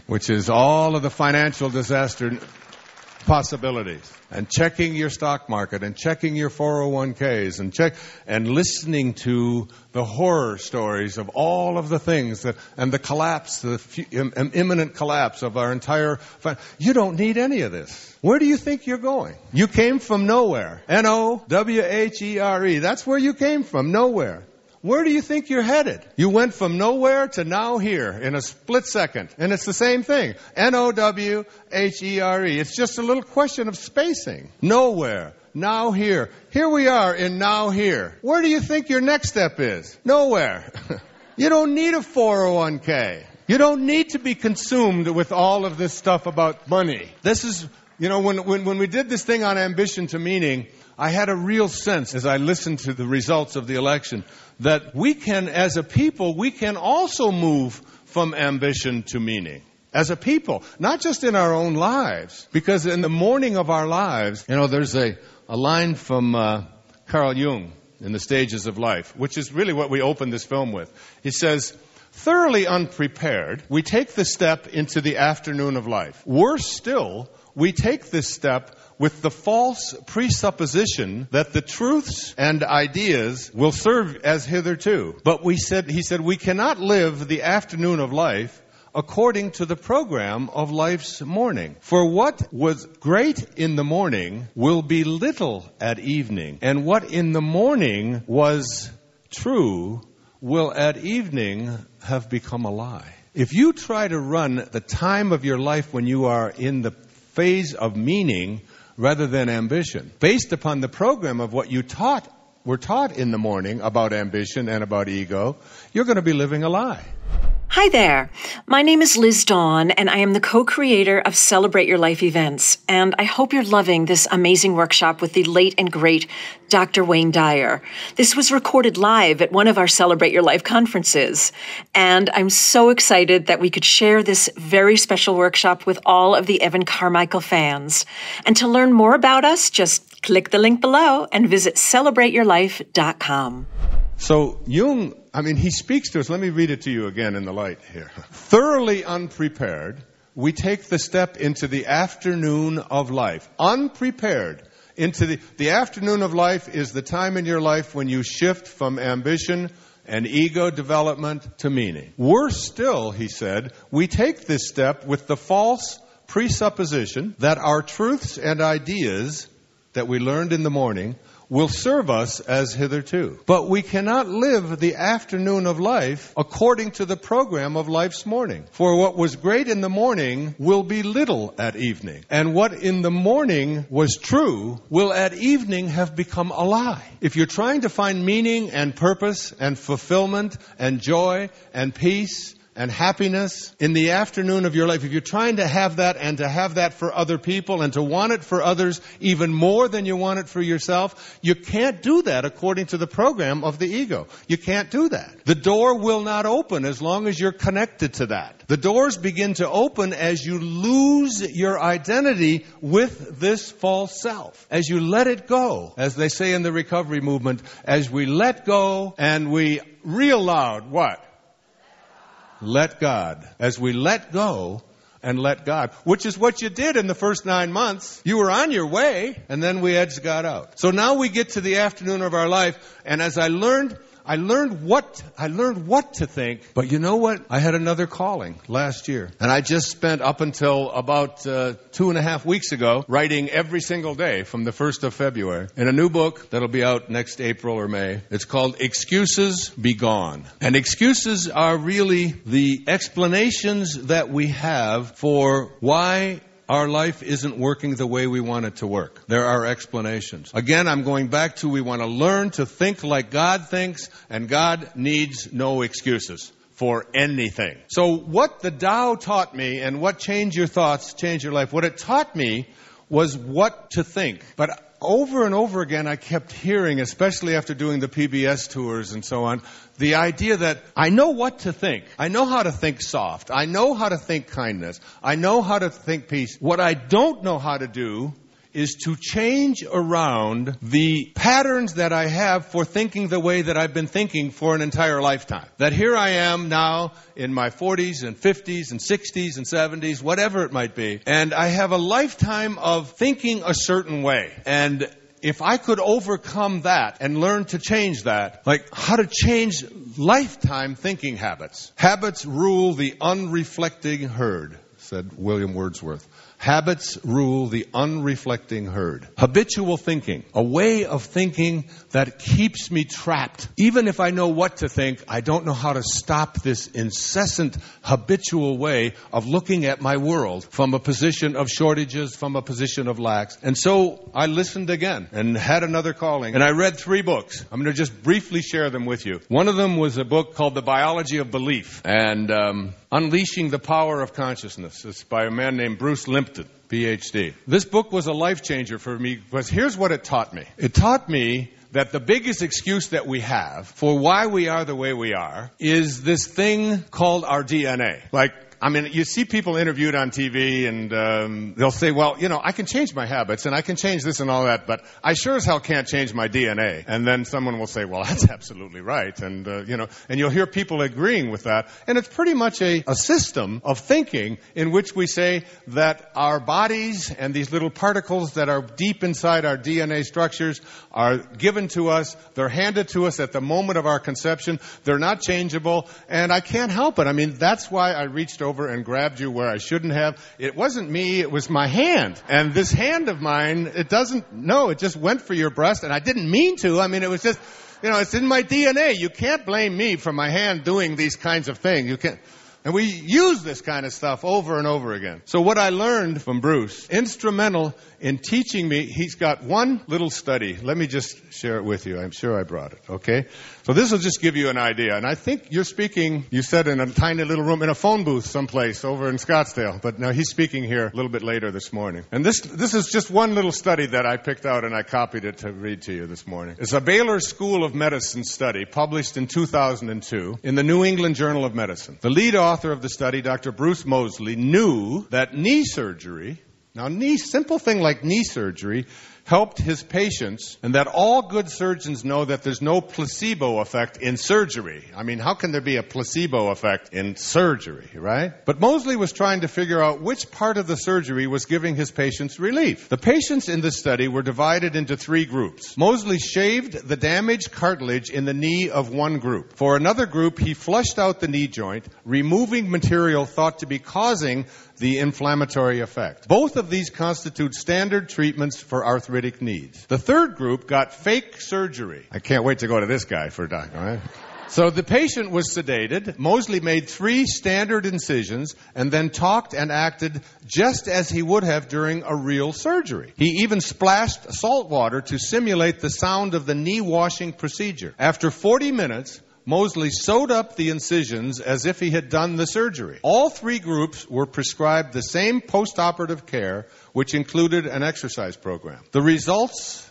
which is all of the financial disaster possibilities. And checking your stock market and checking your 401ks and check and listening to the horror stories of all of the things that and the collapse the imminent collapse of our entire you don't need any of this. Where do you think you're going? You came from nowhere. N o w h e r e. That's where you came from nowhere Where do you think you're headed? You went from nowhere to now here in a split second. And it's the same thing. N-O-W-H-E-R-E. It's just a little question of spacing. Nowhere. Now here. Here we are in now here. Where do you think your next step is? Nowhere. you don't need a 401k. You don't need to be consumed with all of this stuff about money. This is, you know, when, when, when we did this thing on ambition to meaning, I had a real sense as I listened to the results of the election that we can, as a people, we can also move from ambition to meaning. As a people, not just in our own lives, because in the morning of our lives, you know, there's a, a line from uh, Carl Jung in The Stages of Life, which is really what we opened this film with. He says, Thoroughly unprepared, we take the step into the afternoon of life. Worse still, we take this step with the false presupposition that the truths and ideas will serve as hitherto. But we said, he said, we cannot live the afternoon of life according to the program of life's morning. For what was great in the morning will be little at evening, and what in the morning was true will at evening have become a lie. If you try to run the time of your life when you are in the phase of meaning rather than ambition, based upon the program of what you taught, were taught in the morning about ambition and about ego, you're going to be living a lie. Hi there. My name is Liz Dawn, and I am the co creator of Celebrate Your Life events. And I hope you're loving this amazing workshop with the late and great Dr. Wayne Dyer. This was recorded live at one of our Celebrate Your Life conferences. And I'm so excited that we could share this very special workshop with all of the Evan Carmichael fans. And to learn more about us, just click the link below and visit celebrateyourlife.com. So Jung, I mean, he speaks to us. Let me read it to you again in the light here. Thoroughly unprepared, we take the step into the afternoon of life. Unprepared. Into the, the afternoon of life is the time in your life when you shift from ambition and ego development to meaning. Worse still, he said, we take this step with the false presupposition that our truths and ideas that we learned in the morning will serve us as hitherto. But we cannot live the afternoon of life according to the program of life's morning. For what was great in the morning will be little at evening. And what in the morning was true will at evening have become a lie. If you're trying to find meaning and purpose and fulfillment and joy and peace and happiness in the afternoon of your life, if you're trying to have that and to have that for other people and to want it for others even more than you want it for yourself, you can't do that according to the program of the ego. You can't do that. The door will not open as long as you're connected to that. The doors begin to open as you lose your identity with this false self. As you let it go, as they say in the recovery movement, as we let go and we real loud what? Let God. As we let go and let God, which is what you did in the first nine months. You were on your way, and then we edged God out. So now we get to the afternoon of our life, and as I learned I learned what I learned what to think. But you know what? I had another calling last year, and I just spent up until about uh, two and a half weeks ago writing every single day from the first of February in a new book that'll be out next April or May. It's called Excuses Be Gone, and excuses are really the explanations that we have for why our life isn't working the way we want it to work. There are explanations. Again, I'm going back to we want to learn to think like God thinks, and God needs no excuses for anything. So what the Tao taught me and what change your thoughts, change your life, what it taught me was what to think. But over and over again, I kept hearing, especially after doing the PBS tours and so on, the idea that I know what to think. I know how to think soft. I know how to think kindness. I know how to think peace. What I don't know how to do is to change around the patterns that I have for thinking the way that I've been thinking for an entire lifetime. That here I am now in my 40s and 50s and 60s and 70s, whatever it might be, and I have a lifetime of thinking a certain way. And if I could overcome that and learn to change that, like how to change lifetime thinking habits. Habits rule the unreflecting herd, said William Wordsworth. Habits rule the unreflecting herd. Habitual thinking, a way of thinking that keeps me trapped. Even if I know what to think, I don't know how to stop this incessant habitual way of looking at my world from a position of shortages, from a position of lacks. And so I listened again and had another calling. And I read three books. I'm going to just briefly share them with you. One of them was a book called The Biology of Belief. And um, Unleashing the Power of Consciousness. It's by a man named Bruce Lipton. PhD. This book was a life changer for me because here's what it taught me. It taught me that the biggest excuse that we have for why we are the way we are is this thing called our DNA. Like, I mean, you see people interviewed on TV and um, they'll say, well, you know, I can change my habits and I can change this and all that, but I sure as hell can't change my DNA. And then someone will say, well, that's absolutely right. And, uh, you know, and you'll hear people agreeing with that. And it's pretty much a, a system of thinking in which we say that our bodies and these little particles that are deep inside our DNA structures are given to us. They're handed to us at the moment of our conception. They're not changeable. And I can't help it. I mean, that's why I reached and grabbed you where I shouldn't have. It wasn't me, it was my hand. And this hand of mine, it doesn't, no, it just went for your breast and I didn't mean to. I mean, it was just, you know, it's in my DNA. You can't blame me for my hand doing these kinds of things. You can't. And we use this kind of stuff over and over again. So what I learned from Bruce, instrumental in teaching me, he's got one little study. Let me just share it with you. I'm sure I brought it. Okay? So this will just give you an idea. And I think you're speaking, you said in a tiny little room in a phone booth someplace over in Scottsdale. But now he's speaking here a little bit later this morning. And this, this is just one little study that I picked out and I copied it to read to you this morning. It's a Baylor School of Medicine study published in 2002 in the New England Journal of Medicine. The lead author of the study, Dr. Bruce Moseley, knew that knee surgery now, knee, simple thing like knee surgery helped his patients, and that all good surgeons know that there's no placebo effect in surgery. I mean, how can there be a placebo effect in surgery, right? But Moseley was trying to figure out which part of the surgery was giving his patients relief. The patients in the study were divided into three groups. Mosley shaved the damaged cartilage in the knee of one group. For another group, he flushed out the knee joint, removing material thought to be causing the inflammatory effect. Both of these constitute standard treatments for arthritic knees. The third group got fake surgery. I can't wait to go to this guy for a doctor, right? So the patient was sedated. Moseley made three standard incisions and then talked and acted just as he would have during a real surgery. He even splashed salt water to simulate the sound of the knee washing procedure. After 40 minutes, Moseley sewed up the incisions as if he had done the surgery. All three groups were prescribed the same postoperative care, which included an exercise program. The results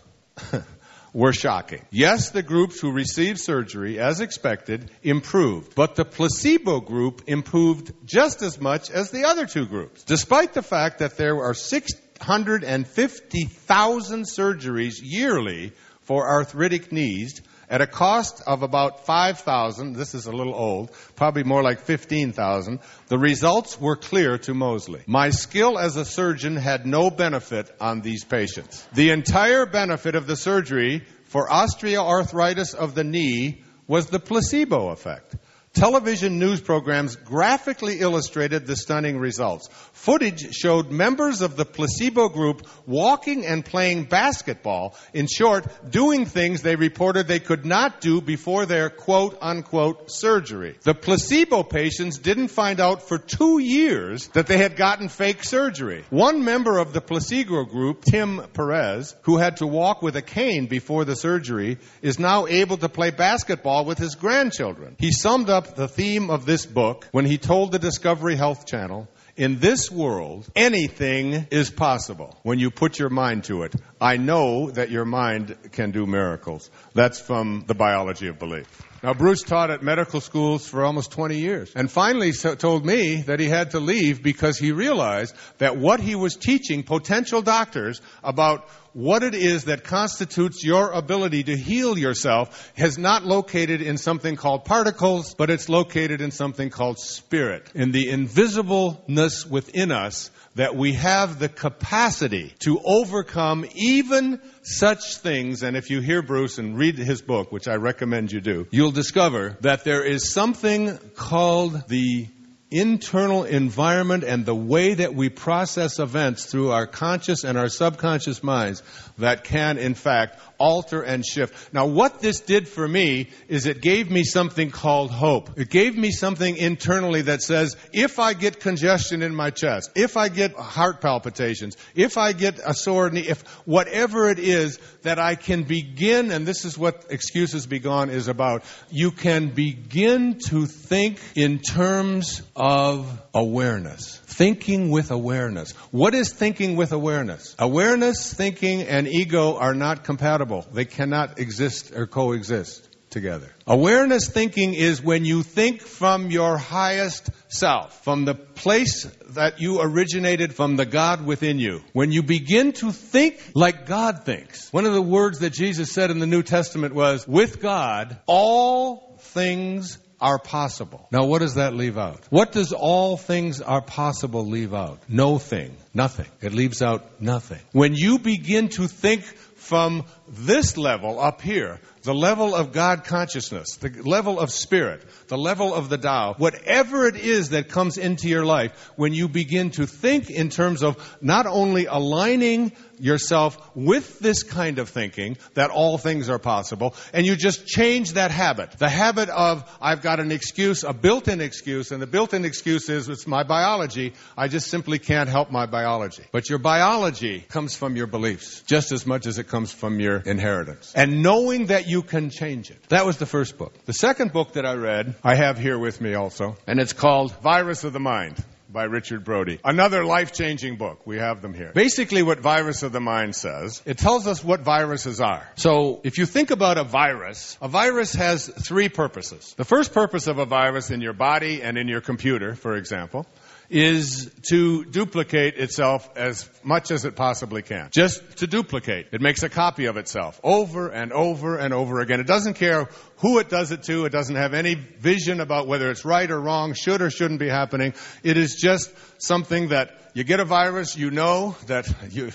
were shocking. Yes, the groups who received surgery, as expected, improved, but the placebo group improved just as much as the other two groups. Despite the fact that there are 650,000 surgeries yearly for arthritic knees, at a cost of about 5,000, this is a little old, probably more like 15,000, the results were clear to Moseley. My skill as a surgeon had no benefit on these patients. The entire benefit of the surgery for osteoarthritis of the knee was the placebo effect. Television news programs graphically illustrated the stunning results. Footage showed members of the placebo group walking and playing basketball. In short, doing things they reported they could not do before their quote unquote surgery. The placebo patients didn't find out for two years that they had gotten fake surgery. One member of the placebo group, Tim Perez, who had to walk with a cane before the surgery, is now able to play basketball with his grandchildren. He summed up the theme of this book when he told the Discovery Health Channel, in this world, anything is possible when you put your mind to it. I know that your mind can do miracles. That's from the biology of belief. Now, Bruce taught at medical schools for almost 20 years and finally told me that he had to leave because he realized that what he was teaching potential doctors about what it is that constitutes your ability to heal yourself has not located in something called particles, but it's located in something called spirit, in the invisibleness within us that we have the capacity to overcome even such things. And if you hear Bruce and read his book, which I recommend you do, you'll discover that there is something called the internal environment and the way that we process events through our conscious and our subconscious minds that can, in fact, alter and shift. Now, what this did for me is it gave me something called hope. It gave me something internally that says, if I get congestion in my chest, if I get heart palpitations, if I get a sore knee, if whatever it is, that I can begin, and this is what Excuses Be Gone is about, you can begin to think in terms of awareness. Thinking with awareness. What is thinking with awareness? Awareness, thinking, and ego are not compatible. They cannot exist or coexist together. Awareness thinking is when you think from your highest self, from the place that you originated from the God within you. When you begin to think like God thinks. One of the words that Jesus said in the New Testament was, with God, all things are possible. Now, what does that leave out? What does all things are possible leave out? No thing. Nothing. It leaves out nothing. When you begin to think from this level up here, the level of God consciousness, the level of spirit, the level of the Tao, whatever it is that comes into your life, when you begin to think in terms of not only aligning yourself with this kind of thinking that all things are possible, and you just change that habit. The habit of, I've got an excuse, a built in excuse, and the built in excuse is, it's my biology. I just simply can't help my biology. But your biology comes from your beliefs, just as much as it comes from your inheritance. And knowing that you can change it. That was the first book. The second book that I read, I have here with me also, and it's called Virus of the Mind by Richard Brodie. Another life-changing book. We have them here. Basically what Virus of the Mind says, it tells us what viruses are. So if you think about a virus, a virus has three purposes. The first purpose of a virus in your body and in your computer, for example, is to duplicate itself as much as it possibly can. Just to duplicate. It makes a copy of itself over and over and over again. It doesn't care who it does it to. It doesn't have any vision about whether it's right or wrong, should or shouldn't be happening. It is just something that you get a virus, you know that you,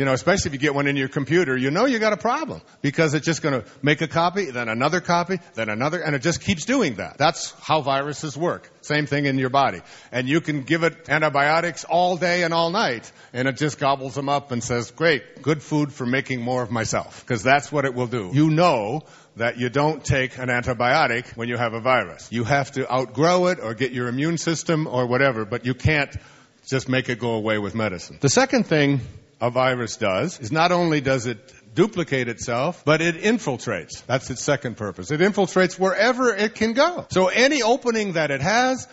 you know, especially if you get one in your computer, you know you got a problem because it's just going to make a copy, then another copy, then another, and it just keeps doing that. That's how viruses work. Same thing in your body. And you can give it antibiotics all day and all night, and it just gobbles them up and says, great, good food for making more of myself. Because that's what it will do. You know that you don't take an antibiotic when you have a virus. You have to outgrow it or get your immune system or whatever, but you can't just make it go away with medicine. The second thing a virus does is not only does it duplicate itself, but it infiltrates. That's its second purpose. It infiltrates wherever it can go. So any opening that it has,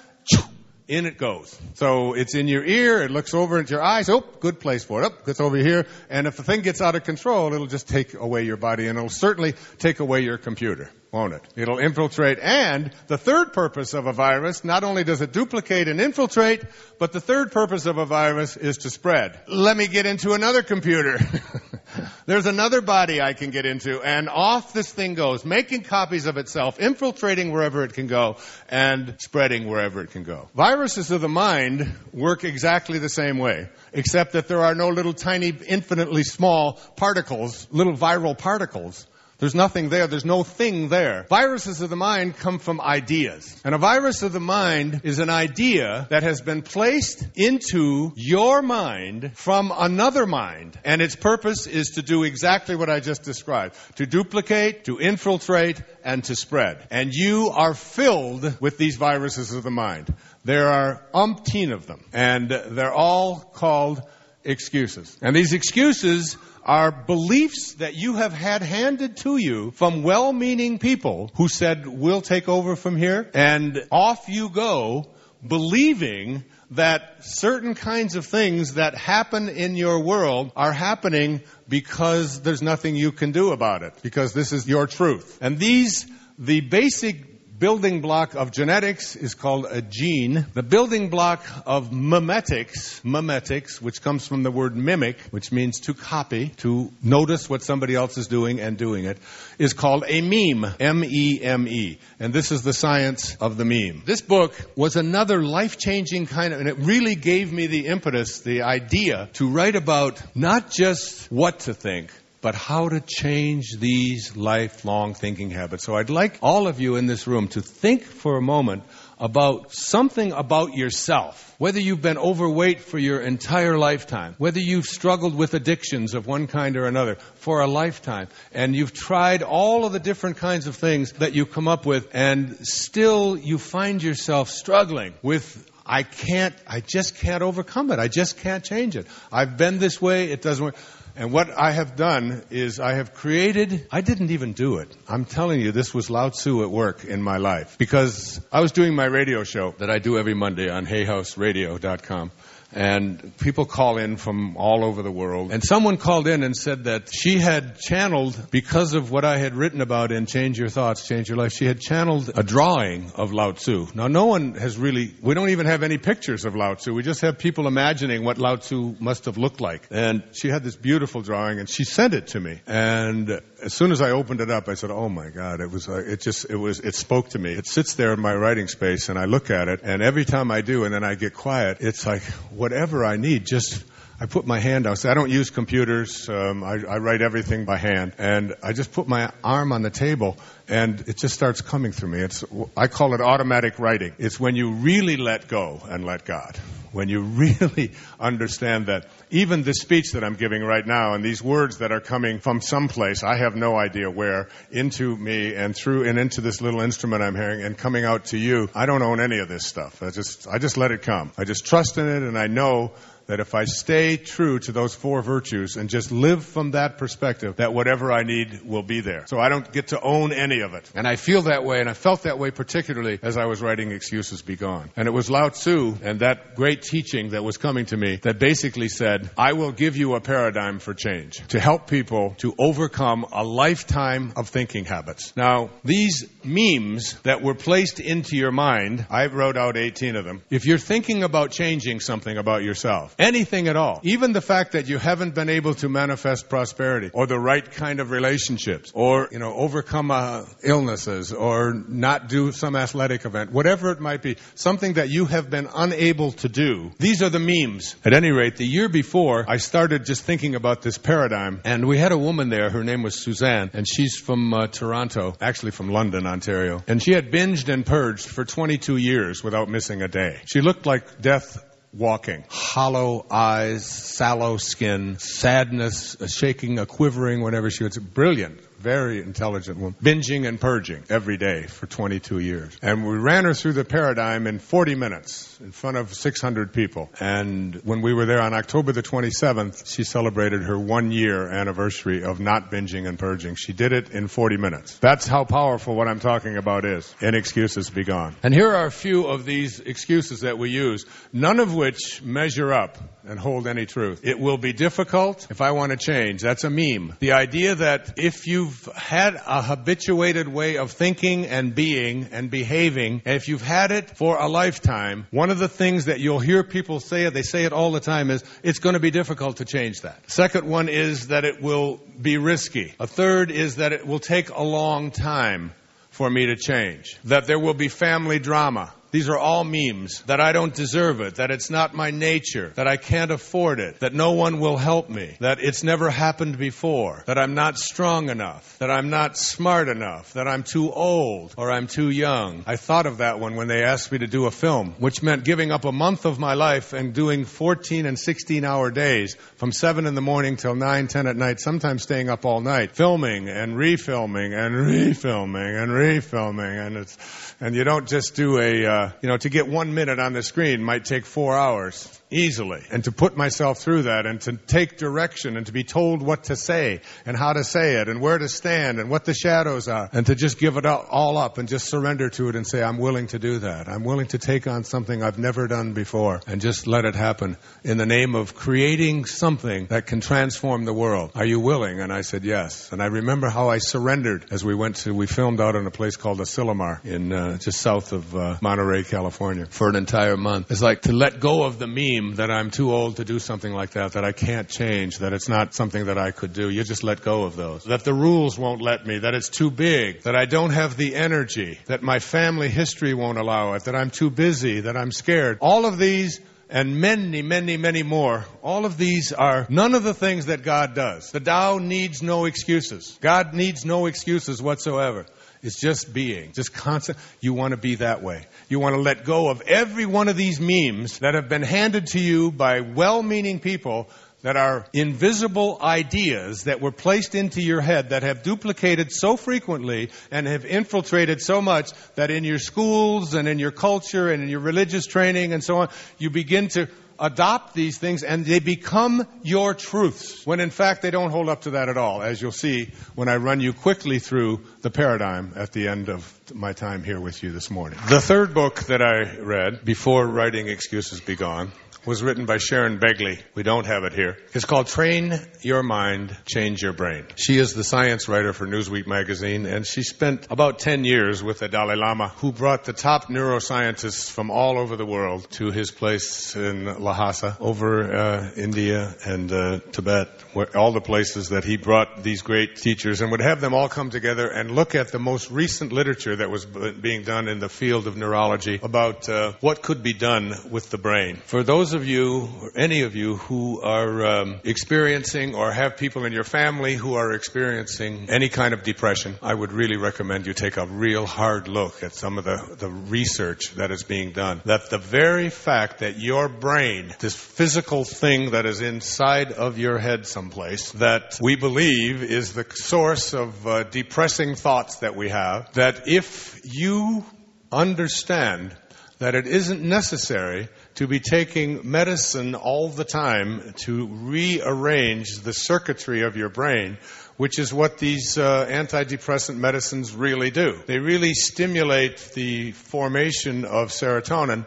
in it goes. So it's in your ear, it looks over into your eyes, oh, good place for it. Oh, gets over here. And if the thing gets out of control, it'll just take away your body and it'll certainly take away your computer won't it? It'll infiltrate. And the third purpose of a virus, not only does it duplicate and infiltrate, but the third purpose of a virus is to spread. Let me get into another computer. There's another body I can get into, and off this thing goes, making copies of itself, infiltrating wherever it can go, and spreading wherever it can go. Viruses of the mind work exactly the same way, except that there are no little tiny, infinitely small particles, little viral particles there's nothing there. There's no thing there. Viruses of the mind come from ideas. And a virus of the mind is an idea that has been placed into your mind from another mind. And its purpose is to do exactly what I just described. To duplicate, to infiltrate, and to spread. And you are filled with these viruses of the mind. There are umpteen of them. And they're all called excuses. And these excuses are beliefs that you have had handed to you from well-meaning people who said, we'll take over from here, and off you go, believing that certain kinds of things that happen in your world are happening because there's nothing you can do about it, because this is your truth. And these, the basic building block of genetics is called a gene. The building block of memetics, memetics, which comes from the word mimic, which means to copy, to notice what somebody else is doing and doing it, is called a meme. M-E-M-E. And this is the science of the meme. This book was another life-changing kind of, and it really gave me the impetus, the idea to write about not just what to think, but how to change these lifelong thinking habits. So I'd like all of you in this room to think for a moment about something about yourself, whether you've been overweight for your entire lifetime, whether you've struggled with addictions of one kind or another for a lifetime, and you've tried all of the different kinds of things that you come up with, and still you find yourself struggling with I can't, I just can't overcome it. I just can't change it. I've been this way, it doesn't work. And what I have done is I have created, I didn't even do it. I'm telling you, this was Lao Tzu at work in my life. Because I was doing my radio show that I do every Monday on hayhouseradio.com and people call in from all over the world. And someone called in and said that she had channeled, because of what I had written about in Change Your Thoughts, Change Your Life, she had channeled a drawing of Lao Tzu. Now, no one has really, we don't even have any pictures of Lao Tzu. We just have people imagining what Lao Tzu must have looked like. And she had this beautiful drawing and she sent it to me. And as soon as I opened it up, I said, "Oh my God!" It was, uh, it just, it was, it spoke to me. It sits there in my writing space, and I look at it, and every time I do, and then I get quiet, it's like whatever I need, just I put my hand out. So I don't use computers. Um, I, I write everything by hand, and I just put my arm on the table, and it just starts coming through me. It's I call it automatic writing. It's when you really let go and let God. When you really understand that even the speech that I'm giving right now and these words that are coming from someplace, I have no idea where, into me and through and into this little instrument I'm hearing and coming out to you, I don't own any of this stuff. I just, I just let it come. I just trust in it and I know that if I stay true to those four virtues and just live from that perspective, that whatever I need will be there. So I don't get to own any of it. And I feel that way, and I felt that way particularly as I was writing Excuses Be Gone. And it was Lao Tzu and that great teaching that was coming to me that basically said, I will give you a paradigm for change to help people to overcome a lifetime of thinking habits. Now, these memes that were placed into your mind, I wrote out 18 of them. If you're thinking about changing something about yourself, anything at all, even the fact that you haven't been able to manifest prosperity or the right kind of relationships or, you know, overcome uh, illnesses or not do some athletic event, whatever it might be, something that you have been unable to do. These are the memes. At any rate, the year before, I started just thinking about this paradigm and we had a woman there, her name was Suzanne, and she's from uh, Toronto, actually from London, Ontario. And she had binged and purged for 22 years without missing a day. She looked like death walking. Hollow eyes, sallow skin, sadness, a shaking, a quivering whenever she was brilliant very intelligent woman, binging and purging every day for 22 years. And we ran her through the paradigm in 40 minutes in front of 600 people. And when we were there on October the 27th, she celebrated her one year anniversary of not binging and purging. She did it in 40 minutes. That's how powerful what I'm talking about is. In excuses be gone. And here are a few of these excuses that we use, none of which measure up and hold any truth. It will be difficult if I want to change. That's a meme. The idea that if you've had a habituated way of thinking and being and behaving, if you've had it for a lifetime, one of the things that you'll hear people say, they say it all the time, is it's going to be difficult to change that. Second one is that it will be risky. A third is that it will take a long time for me to change. That there will be family drama. These are all memes. That I don't deserve it. That it's not my nature. That I can't afford it. That no one will help me. That it's never happened before. That I'm not strong enough. That I'm not smart enough. That I'm too old or I'm too young. I thought of that one when they asked me to do a film, which meant giving up a month of my life and doing 14 and 16 hour days from 7 in the morning till 9, 10 at night, sometimes staying up all night, filming and refilming and refilming and refilming. And it's, and you don't just do a, uh, you know, to get one minute on the screen might take four hours easily. And to put myself through that and to take direction and to be told what to say and how to say it and where to stand and what the shadows are and to just give it all up and just surrender to it and say, I'm willing to do that. I'm willing to take on something I've never done before and just let it happen in the name of creating something that can transform the world. Are you willing? And I said, yes. And I remember how I surrendered as we went to, we filmed out in a place called Asilomar in, uh, just south of uh, Monterey, California for an entire month. It's like to let go of the meme that I'm too old to do something like that, that I can't change, that it's not something that I could do. You just let go of those. That the rules won't let me, that it's too big, that I don't have the energy, that my family history won't allow it, that I'm too busy, that I'm scared. All of these and many, many, many more. All of these are none of the things that God does. The Tao needs no excuses. God needs no excuses whatsoever. It's just being, just constant. You want to be that way. You want to let go of every one of these memes that have been handed to you by well-meaning people that are invisible ideas that were placed into your head that have duplicated so frequently and have infiltrated so much that in your schools and in your culture and in your religious training and so on, you begin to adopt these things and they become your truths when in fact they don't hold up to that at all, as you'll see when I run you quickly through the paradigm at the end of my time here with you this morning. The third book that I read before writing Excuses Be Gone was written by Sharon Begley. We don't have it here. It's called Train Your Mind, Change Your Brain. She is the science writer for Newsweek magazine, and she spent about 10 years with the Dalai Lama, who brought the top neuroscientists from all over the world to his place in Lhasa, over uh, India and uh, Tibet, where, all the places that he brought these great teachers, and would have them all come together and look at the most recent literature that was being done in the field of neurology about uh, what could be done with the brain. For those of you, or any of you, who are um, experiencing or have people in your family who are experiencing any kind of depression, I would really recommend you take a real hard look at some of the, the research that is being done. That the very fact that your brain, this physical thing that is inside of your head someplace, that we believe is the source of uh, depressing thoughts that we have, that if you understand that it isn't necessary to be taking medicine all the time to rearrange the circuitry of your brain, which is what these uh, antidepressant medicines really do. They really stimulate the formation of serotonin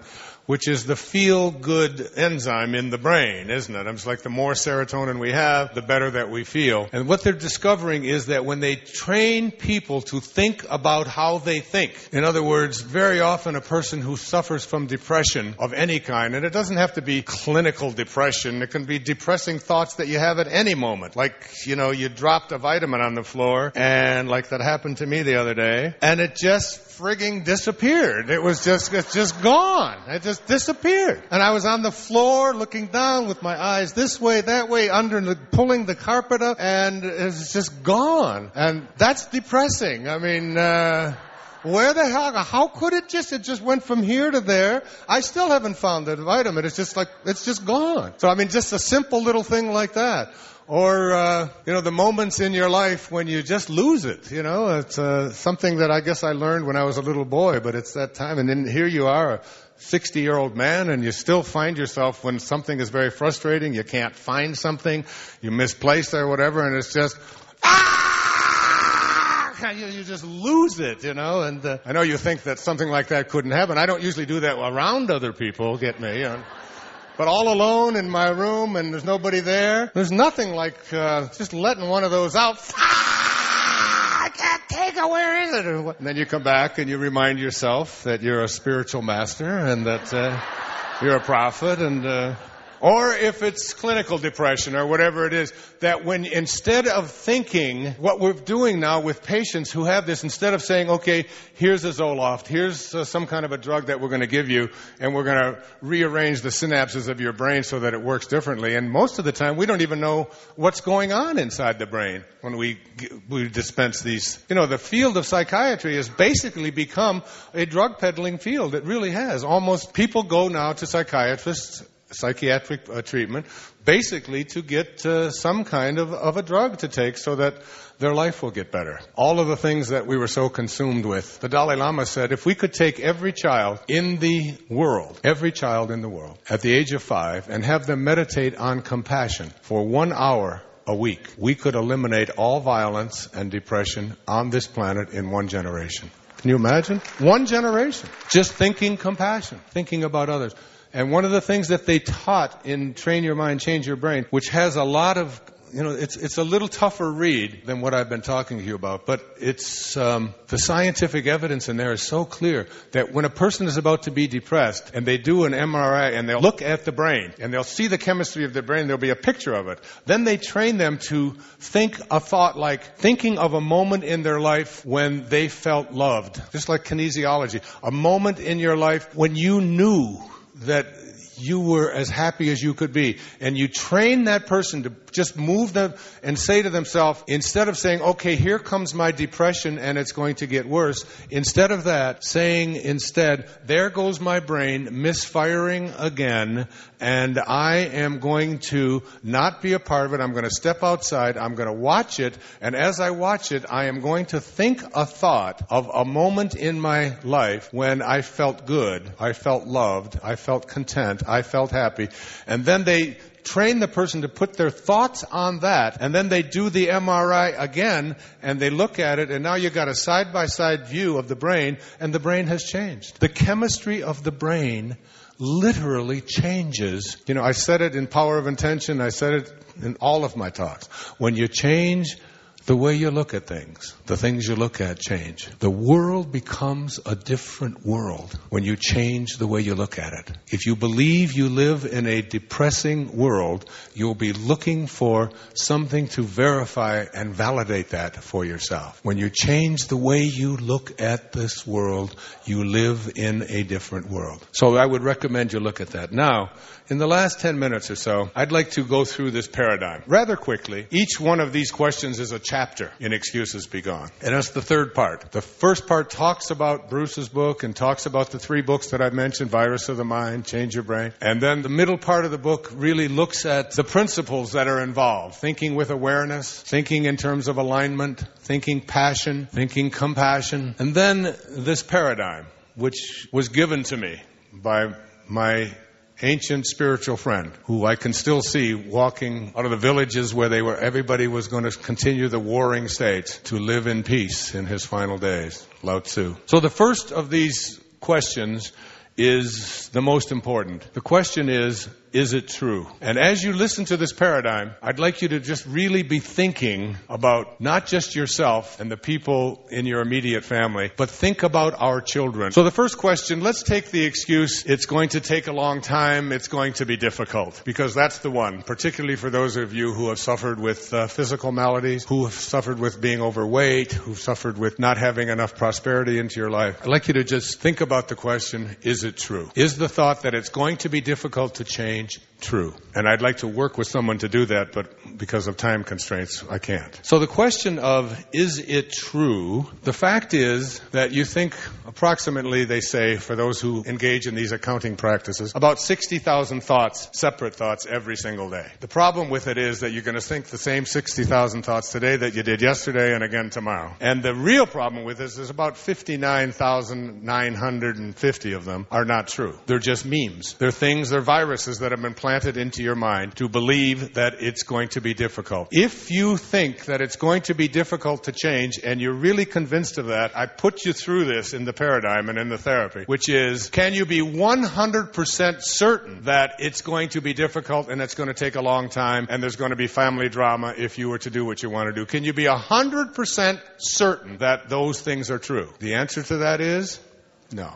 which is the feel good enzyme in the brain, isn't it? It's like the more serotonin we have, the better that we feel. And what they're discovering is that when they train people to think about how they think, in other words, very often a person who suffers from depression of any kind, and it doesn't have to be clinical depression, it can be depressing thoughts that you have at any moment. Like, you know, you dropped a vitamin on the floor, and like that happened to me the other day, and it just frigging disappeared. It was just, it's just gone. It just disappeared. And I was on the floor looking down with my eyes this way, that way, under the, pulling the carpet up, and it's just gone. And that's depressing. I mean, uh, where the hell, how could it just, it just went from here to there. I still haven't found that vitamin. It's just like, it's just gone. So I mean, just a simple little thing like that or uh, you know the moments in your life when you just lose it. You know, it's uh, something that I guess I learned when I was a little boy, but it's that time. And then here you are, a 60 year old man, and you still find yourself when something is very frustrating, you can't find something, you misplace it or whatever, and it's just ah, you, you just lose it, you know. And uh, I know you think that something like that couldn't happen. I don't usually do that around other people. Get me? You know? But all alone in my room and there's nobody there. There's nothing like uh, just letting one of those out. I can't take it. Where is it? And then you come back and you remind yourself that you're a spiritual master and that uh, you're a prophet and. Uh, or if it's clinical depression or whatever it is, that when instead of thinking what we're doing now with patients who have this, instead of saying, okay, here's a Zoloft, here's uh, some kind of a drug that we're going to give you, and we're going to rearrange the synapses of your brain so that it works differently. And most of the time, we don't even know what's going on inside the brain when we, we dispense these. You know, the field of psychiatry has basically become a drug peddling field. It really has. Almost people go now to psychiatrists psychiatric uh, treatment, basically to get uh, some kind of, of a drug to take so that their life will get better. All of the things that we were so consumed with. The Dalai Lama said if we could take every child in the world, every child in the world, at the age of five, and have them meditate on compassion for one hour a week, we could eliminate all violence and depression on this planet in one generation. Can you imagine? One generation. Just thinking compassion, thinking about others. And one of the things that they taught in Train Your Mind, Change Your Brain, which has a lot of you know, it's it's a little tougher read than what I've been talking to you about, but it's um, the scientific evidence in there is so clear that when a person is about to be depressed and they do an MRI and they'll look at the brain and they'll see the chemistry of the brain, there'll be a picture of it. Then they train them to think a thought like thinking of a moment in their life when they felt loved, just like kinesiology, a moment in your life when you knew that you were as happy as you could be. And you train that person to just move them and say to themselves, instead of saying, okay, here comes my depression and it's going to get worse, instead of that, saying instead, there goes my brain misfiring again and I am going to not be a part of it. I'm going to step outside. I'm going to watch it. And as I watch it, I am going to think a thought of a moment in my life when I felt good. I felt loved. I felt content. I felt happy. And then they train the person to put their thoughts on that, and then they do the MRI again, and they look at it, and now you've got a side by side view of the brain, and the brain has changed. The chemistry of the brain literally changes. You know, I said it in Power of Intention, I said it in all of my talks. When you change the way you look at things, the things you look at change. The world becomes a different world when you change the way you look at it. If you believe you live in a depressing world, you'll be looking for something to verify and validate that for yourself. When you change the way you look at this world, you live in a different world. So I would recommend you look at that. Now, in the last 10 minutes or so, I'd like to go through this paradigm rather quickly. Each one of these questions is a chapter in Excuses Begone. And that's the third part. The first part talks about Bruce's book and talks about the three books that I've mentioned Virus of the Mind, Change Your Brain. And then the middle part of the book really looks at the principles that are involved thinking with awareness, thinking in terms of alignment, thinking passion, thinking compassion. And then this paradigm, which was given to me by my ancient spiritual friend who I can still see walking out of the villages where they were everybody was going to continue the warring states to live in peace in his final days, Lao Tzu. So the first of these questions is the most important. The question is, is it true? And as you listen to this paradigm, I'd like you to just really be thinking about not just yourself and the people in your immediate family, but think about our children. So the first question, let's take the excuse, it's going to take a long time, it's going to be difficult, because that's the one, particularly for those of you who have suffered with uh, physical maladies, who have suffered with being overweight, who've suffered with not having enough prosperity into your life. I'd like you to just think about the question, is it true? Is the thought that it's going to be difficult to change change true. And I'd like to work with someone to do that, but because of time constraints, I can't. So the question of is it true? The fact is that you think approximately, they say, for those who engage in these accounting practices, about 60,000 thoughts, separate thoughts, every single day. The problem with it is that you're going to think the same 60,000 thoughts today that you did yesterday and again tomorrow. And the real problem with this is about 59,950 of them are not true. They're just memes. They're things, they're viruses that have been planted into your mind to believe that it's going to be difficult. If you think that it's going to be difficult to change and you're really convinced of that, I put you through this in the paradigm and in the therapy, which is can you be 100% certain that it's going to be difficult and it's going to take a long time and there's going to be family drama if you were to do what you want to do? Can you be 100% certain that those things are true? The answer to that is no.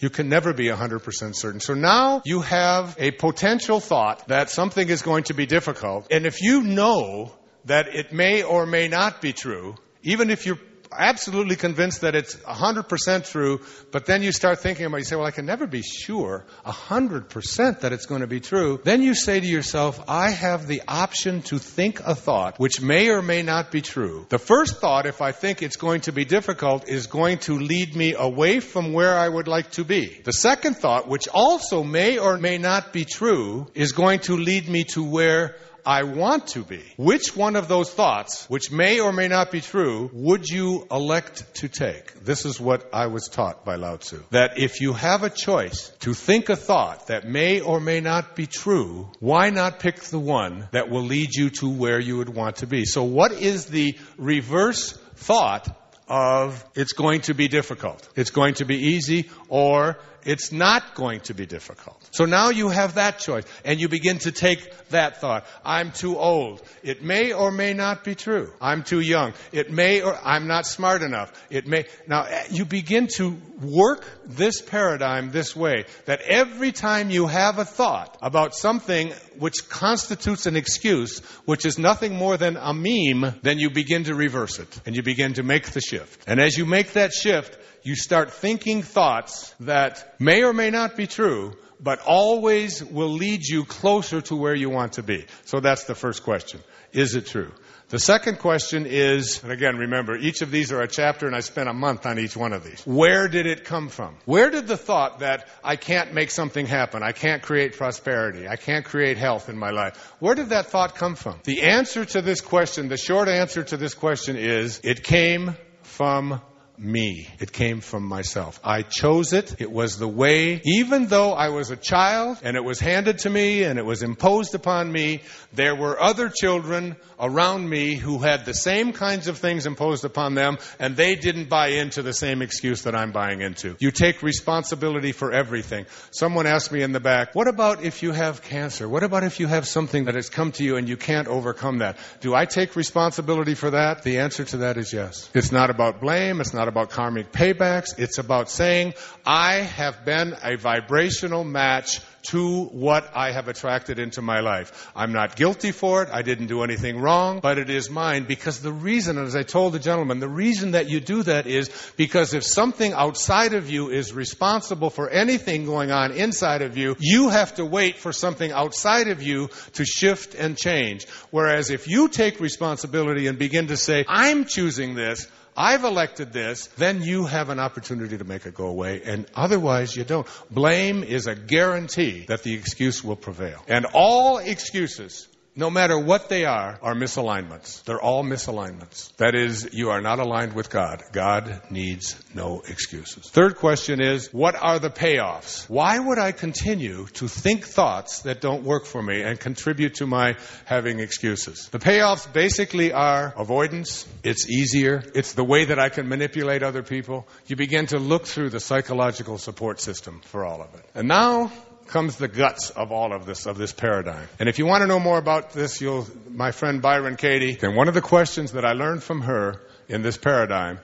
You can never be 100% certain. So now you have a potential thought that something is going to be difficult. And if you know that it may or may not be true, even if you're absolutely convinced that it's 100% true, but then you start thinking about it, you say, well, I can never be sure 100% that it's going to be true. Then you say to yourself, I have the option to think a thought which may or may not be true. The first thought, if I think it's going to be difficult, is going to lead me away from where I would like to be. The second thought, which also may or may not be true, is going to lead me to where I want to be. Which one of those thoughts, which may or may not be true, would you elect to take? This is what I was taught by Lao Tzu. That if you have a choice to think a thought that may or may not be true, why not pick the one that will lead you to where you would want to be? So what is the reverse thought of it's going to be difficult. It's going to be easy or it's not going to be difficult. So now you have that choice and you begin to take that thought. I'm too old. It may or may not be true. I'm too young. It may or I'm not smart enough. It may. Now eh, you begin to work this paradigm this way that every time you have a thought about something which constitutes an excuse, which is nothing more than a meme, then you begin to reverse it and you begin to make the shift. And as you make that shift, you start thinking thoughts that may or may not be true, but always will lead you closer to where you want to be. So that's the first question. Is it true? The second question is, and again, remember, each of these are a chapter and I spent a month on each one of these. Where did it come from? Where did the thought that I can't make something happen, I can't create prosperity, I can't create health in my life, where did that thought come from? The answer to this question, the short answer to this question is, it came from me. It came from myself. I chose it. It was the way, even though I was a child and it was handed to me and it was imposed upon me, there were other children around me who had the same kinds of things imposed upon them and they didn't buy into the same excuse that I'm buying into. You take responsibility for everything. Someone asked me in the back, what about if you have cancer? What about if you have something that has come to you and you can't overcome that? Do I take responsibility for that? The answer to that is yes. It's not about blame. It's not about karmic paybacks. It's about saying, I have been a vibrational match to what I have attracted into my life. I'm not guilty for it. I didn't do anything wrong, but it is mine because the reason, as I told the gentleman, the reason that you do that is because if something outside of you is responsible for anything going on inside of you, you have to wait for something outside of you to shift and change. Whereas if you take responsibility and begin to say, I'm choosing this, I've elected this, then you have an opportunity to make it go away, and otherwise you don't. Blame is a guarantee that the excuse will prevail. And all excuses no matter what they are, are misalignments. They're all misalignments. That is, you are not aligned with God. God needs no excuses. Third question is, what are the payoffs? Why would I continue to think thoughts that don't work for me and contribute to my having excuses? The payoffs basically are avoidance. It's easier. It's the way that I can manipulate other people. You begin to look through the psychological support system for all of it. And now, comes the guts of all of this, of this paradigm. And if you want to know more about this, you'll, my friend Byron Katie, and one of the questions that I learned from her in this paradigm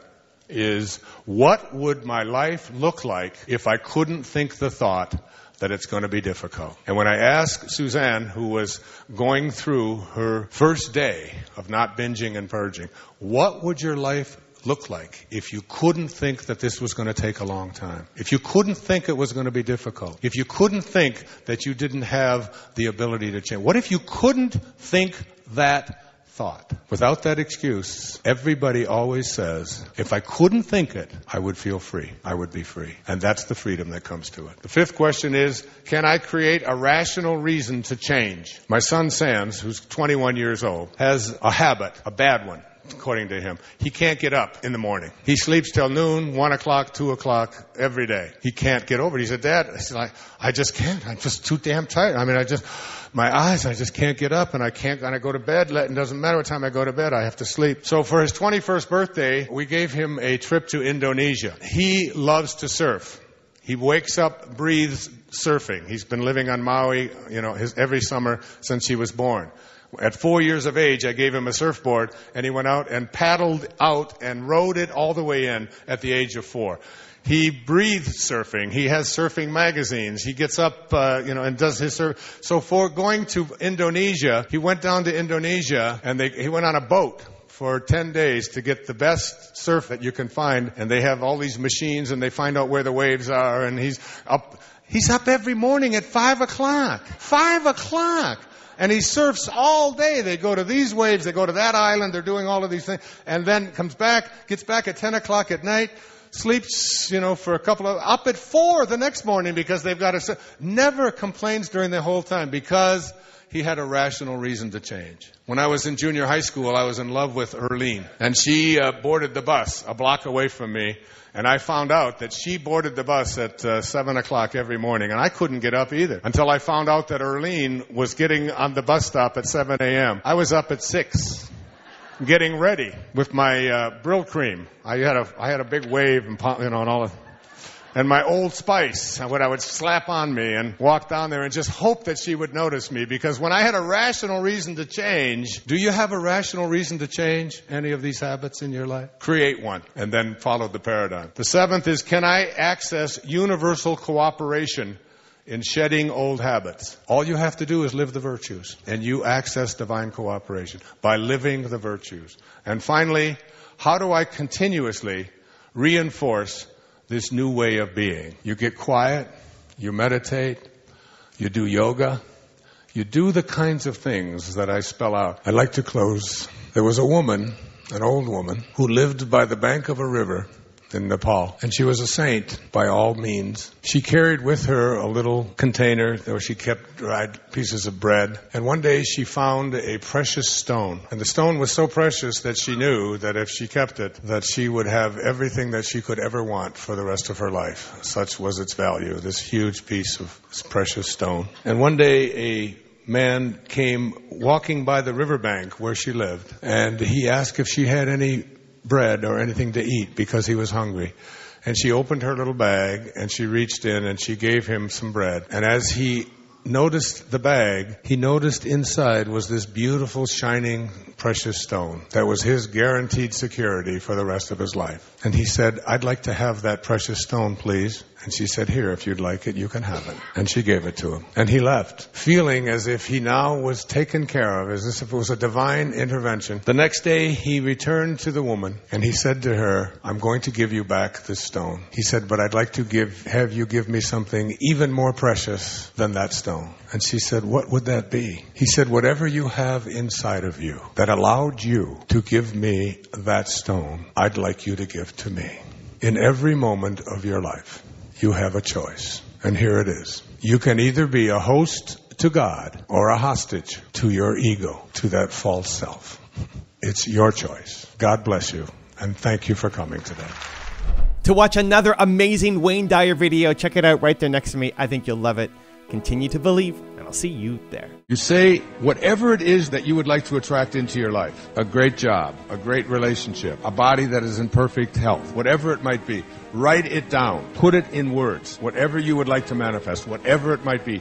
is, what would my life look like if I couldn't think the thought that it's going to be difficult. And when I asked Suzanne, who was going through her first day of not binging and purging, what would your life look like if you couldn't think that this was going to take a long time? If you couldn't think it was going to be difficult? If you couldn't think that you didn't have the ability to change? What if you couldn't think that thought. Without that excuse, everybody always says, if I couldn't think it, I would feel free. I would be free. And that's the freedom that comes to it. The fifth question is, can I create a rational reason to change? My son Sands, who's 21 years old, has a habit, a bad one according to him. He can't get up in the morning. He sleeps till noon, one o'clock, two o'clock every day. He can't get over it. He said, Dad, I said, I, I just can't. I'm just too damn tired. I mean, I just, my eyes, I just can't get up and I can't, and I go to bed. Let it doesn't matter what time I go to bed, I have to sleep. So for his 21st birthday, we gave him a trip to Indonesia. He loves to surf. He wakes up, breathes surfing. He's been living on Maui, you know, his, every summer since he was born. At four years of age, I gave him a surfboard and he went out and paddled out and rode it all the way in at the age of four. He breathes surfing. He has surfing magazines. He gets up, uh, you know, and does his surf. So for going to Indonesia, he went down to Indonesia and they, he went on a boat for 10 days to get the best surf that you can find. And they have all these machines and they find out where the waves are and he's up, he's up every morning at five o'clock. Five o'clock and he surfs all day. They go to these waves, they go to that island, they're doing all of these things, and then comes back, gets back at 10 o'clock at night, sleeps, you know, for a couple of, up at 4 the next morning because they've got to, never complains during the whole time because he had a rational reason to change. When I was in junior high school, I was in love with Erlene, and she uh, boarded the bus a block away from me, and I found out that she boarded the bus at uh, 7 o'clock every morning, and I couldn't get up either until I found out that Erlene was getting on the bus stop at 7 a.m. I was up at 6 getting ready with my uh, cream. I had a I had a big wave and you know and all of and my old spice, what I would slap on me and walk down there and just hope that she would notice me because when I had a rational reason to change, do you have a rational reason to change any of these habits in your life? Create one and then follow the paradigm. The seventh is can I access universal cooperation in shedding old habits. All you have to do is live the virtues, and you access divine cooperation by living the virtues. And finally, how do I continuously reinforce this new way of being. You get quiet, you meditate, you do yoga, you do the kinds of things that I spell out. I'd like to close. There was a woman, an old woman, who lived by the bank of a river in Nepal. And she was a saint by all means. She carried with her a little container where she kept dried pieces of bread. And one day she found a precious stone. And the stone was so precious that she knew that if she kept it, that she would have everything that she could ever want for the rest of her life. Such was its value, this huge piece of this precious stone. And one day a man came walking by the riverbank where she lived, and he asked if she had any bread or anything to eat because he was hungry. And she opened her little bag and she reached in and she gave him some bread. And as he noticed the bag, he noticed inside was this beautiful, shining, precious stone that was his guaranteed security for the rest of his life. And he said, I'd like to have that precious stone, please. And she said, Here, if you'd like it, you can have it. And she gave it to him. And he left, feeling as if he now was taken care of, as if it was a divine intervention. The next day, he returned to the woman and he said to her, I'm going to give you back this stone. He said, But I'd like to give, have you give me something even more precious than that stone. And she said, What would that be? He said, Whatever you have inside of you that allowed you to give me that stone, I'd like you to give to me. In every moment of your life you have a choice. And here it is. You can either be a host to God or a hostage to your ego, to that false self. It's your choice. God bless you. And thank you for coming today. To watch another amazing Wayne Dyer video, check it out right there next to me. I think you'll love it. Continue to believe, I'll see you there. You say whatever it is that you would like to attract into your life a great job, a great relationship, a body that is in perfect health, whatever it might be. Write it down. Put it in words. Whatever you would like to manifest, whatever it might be.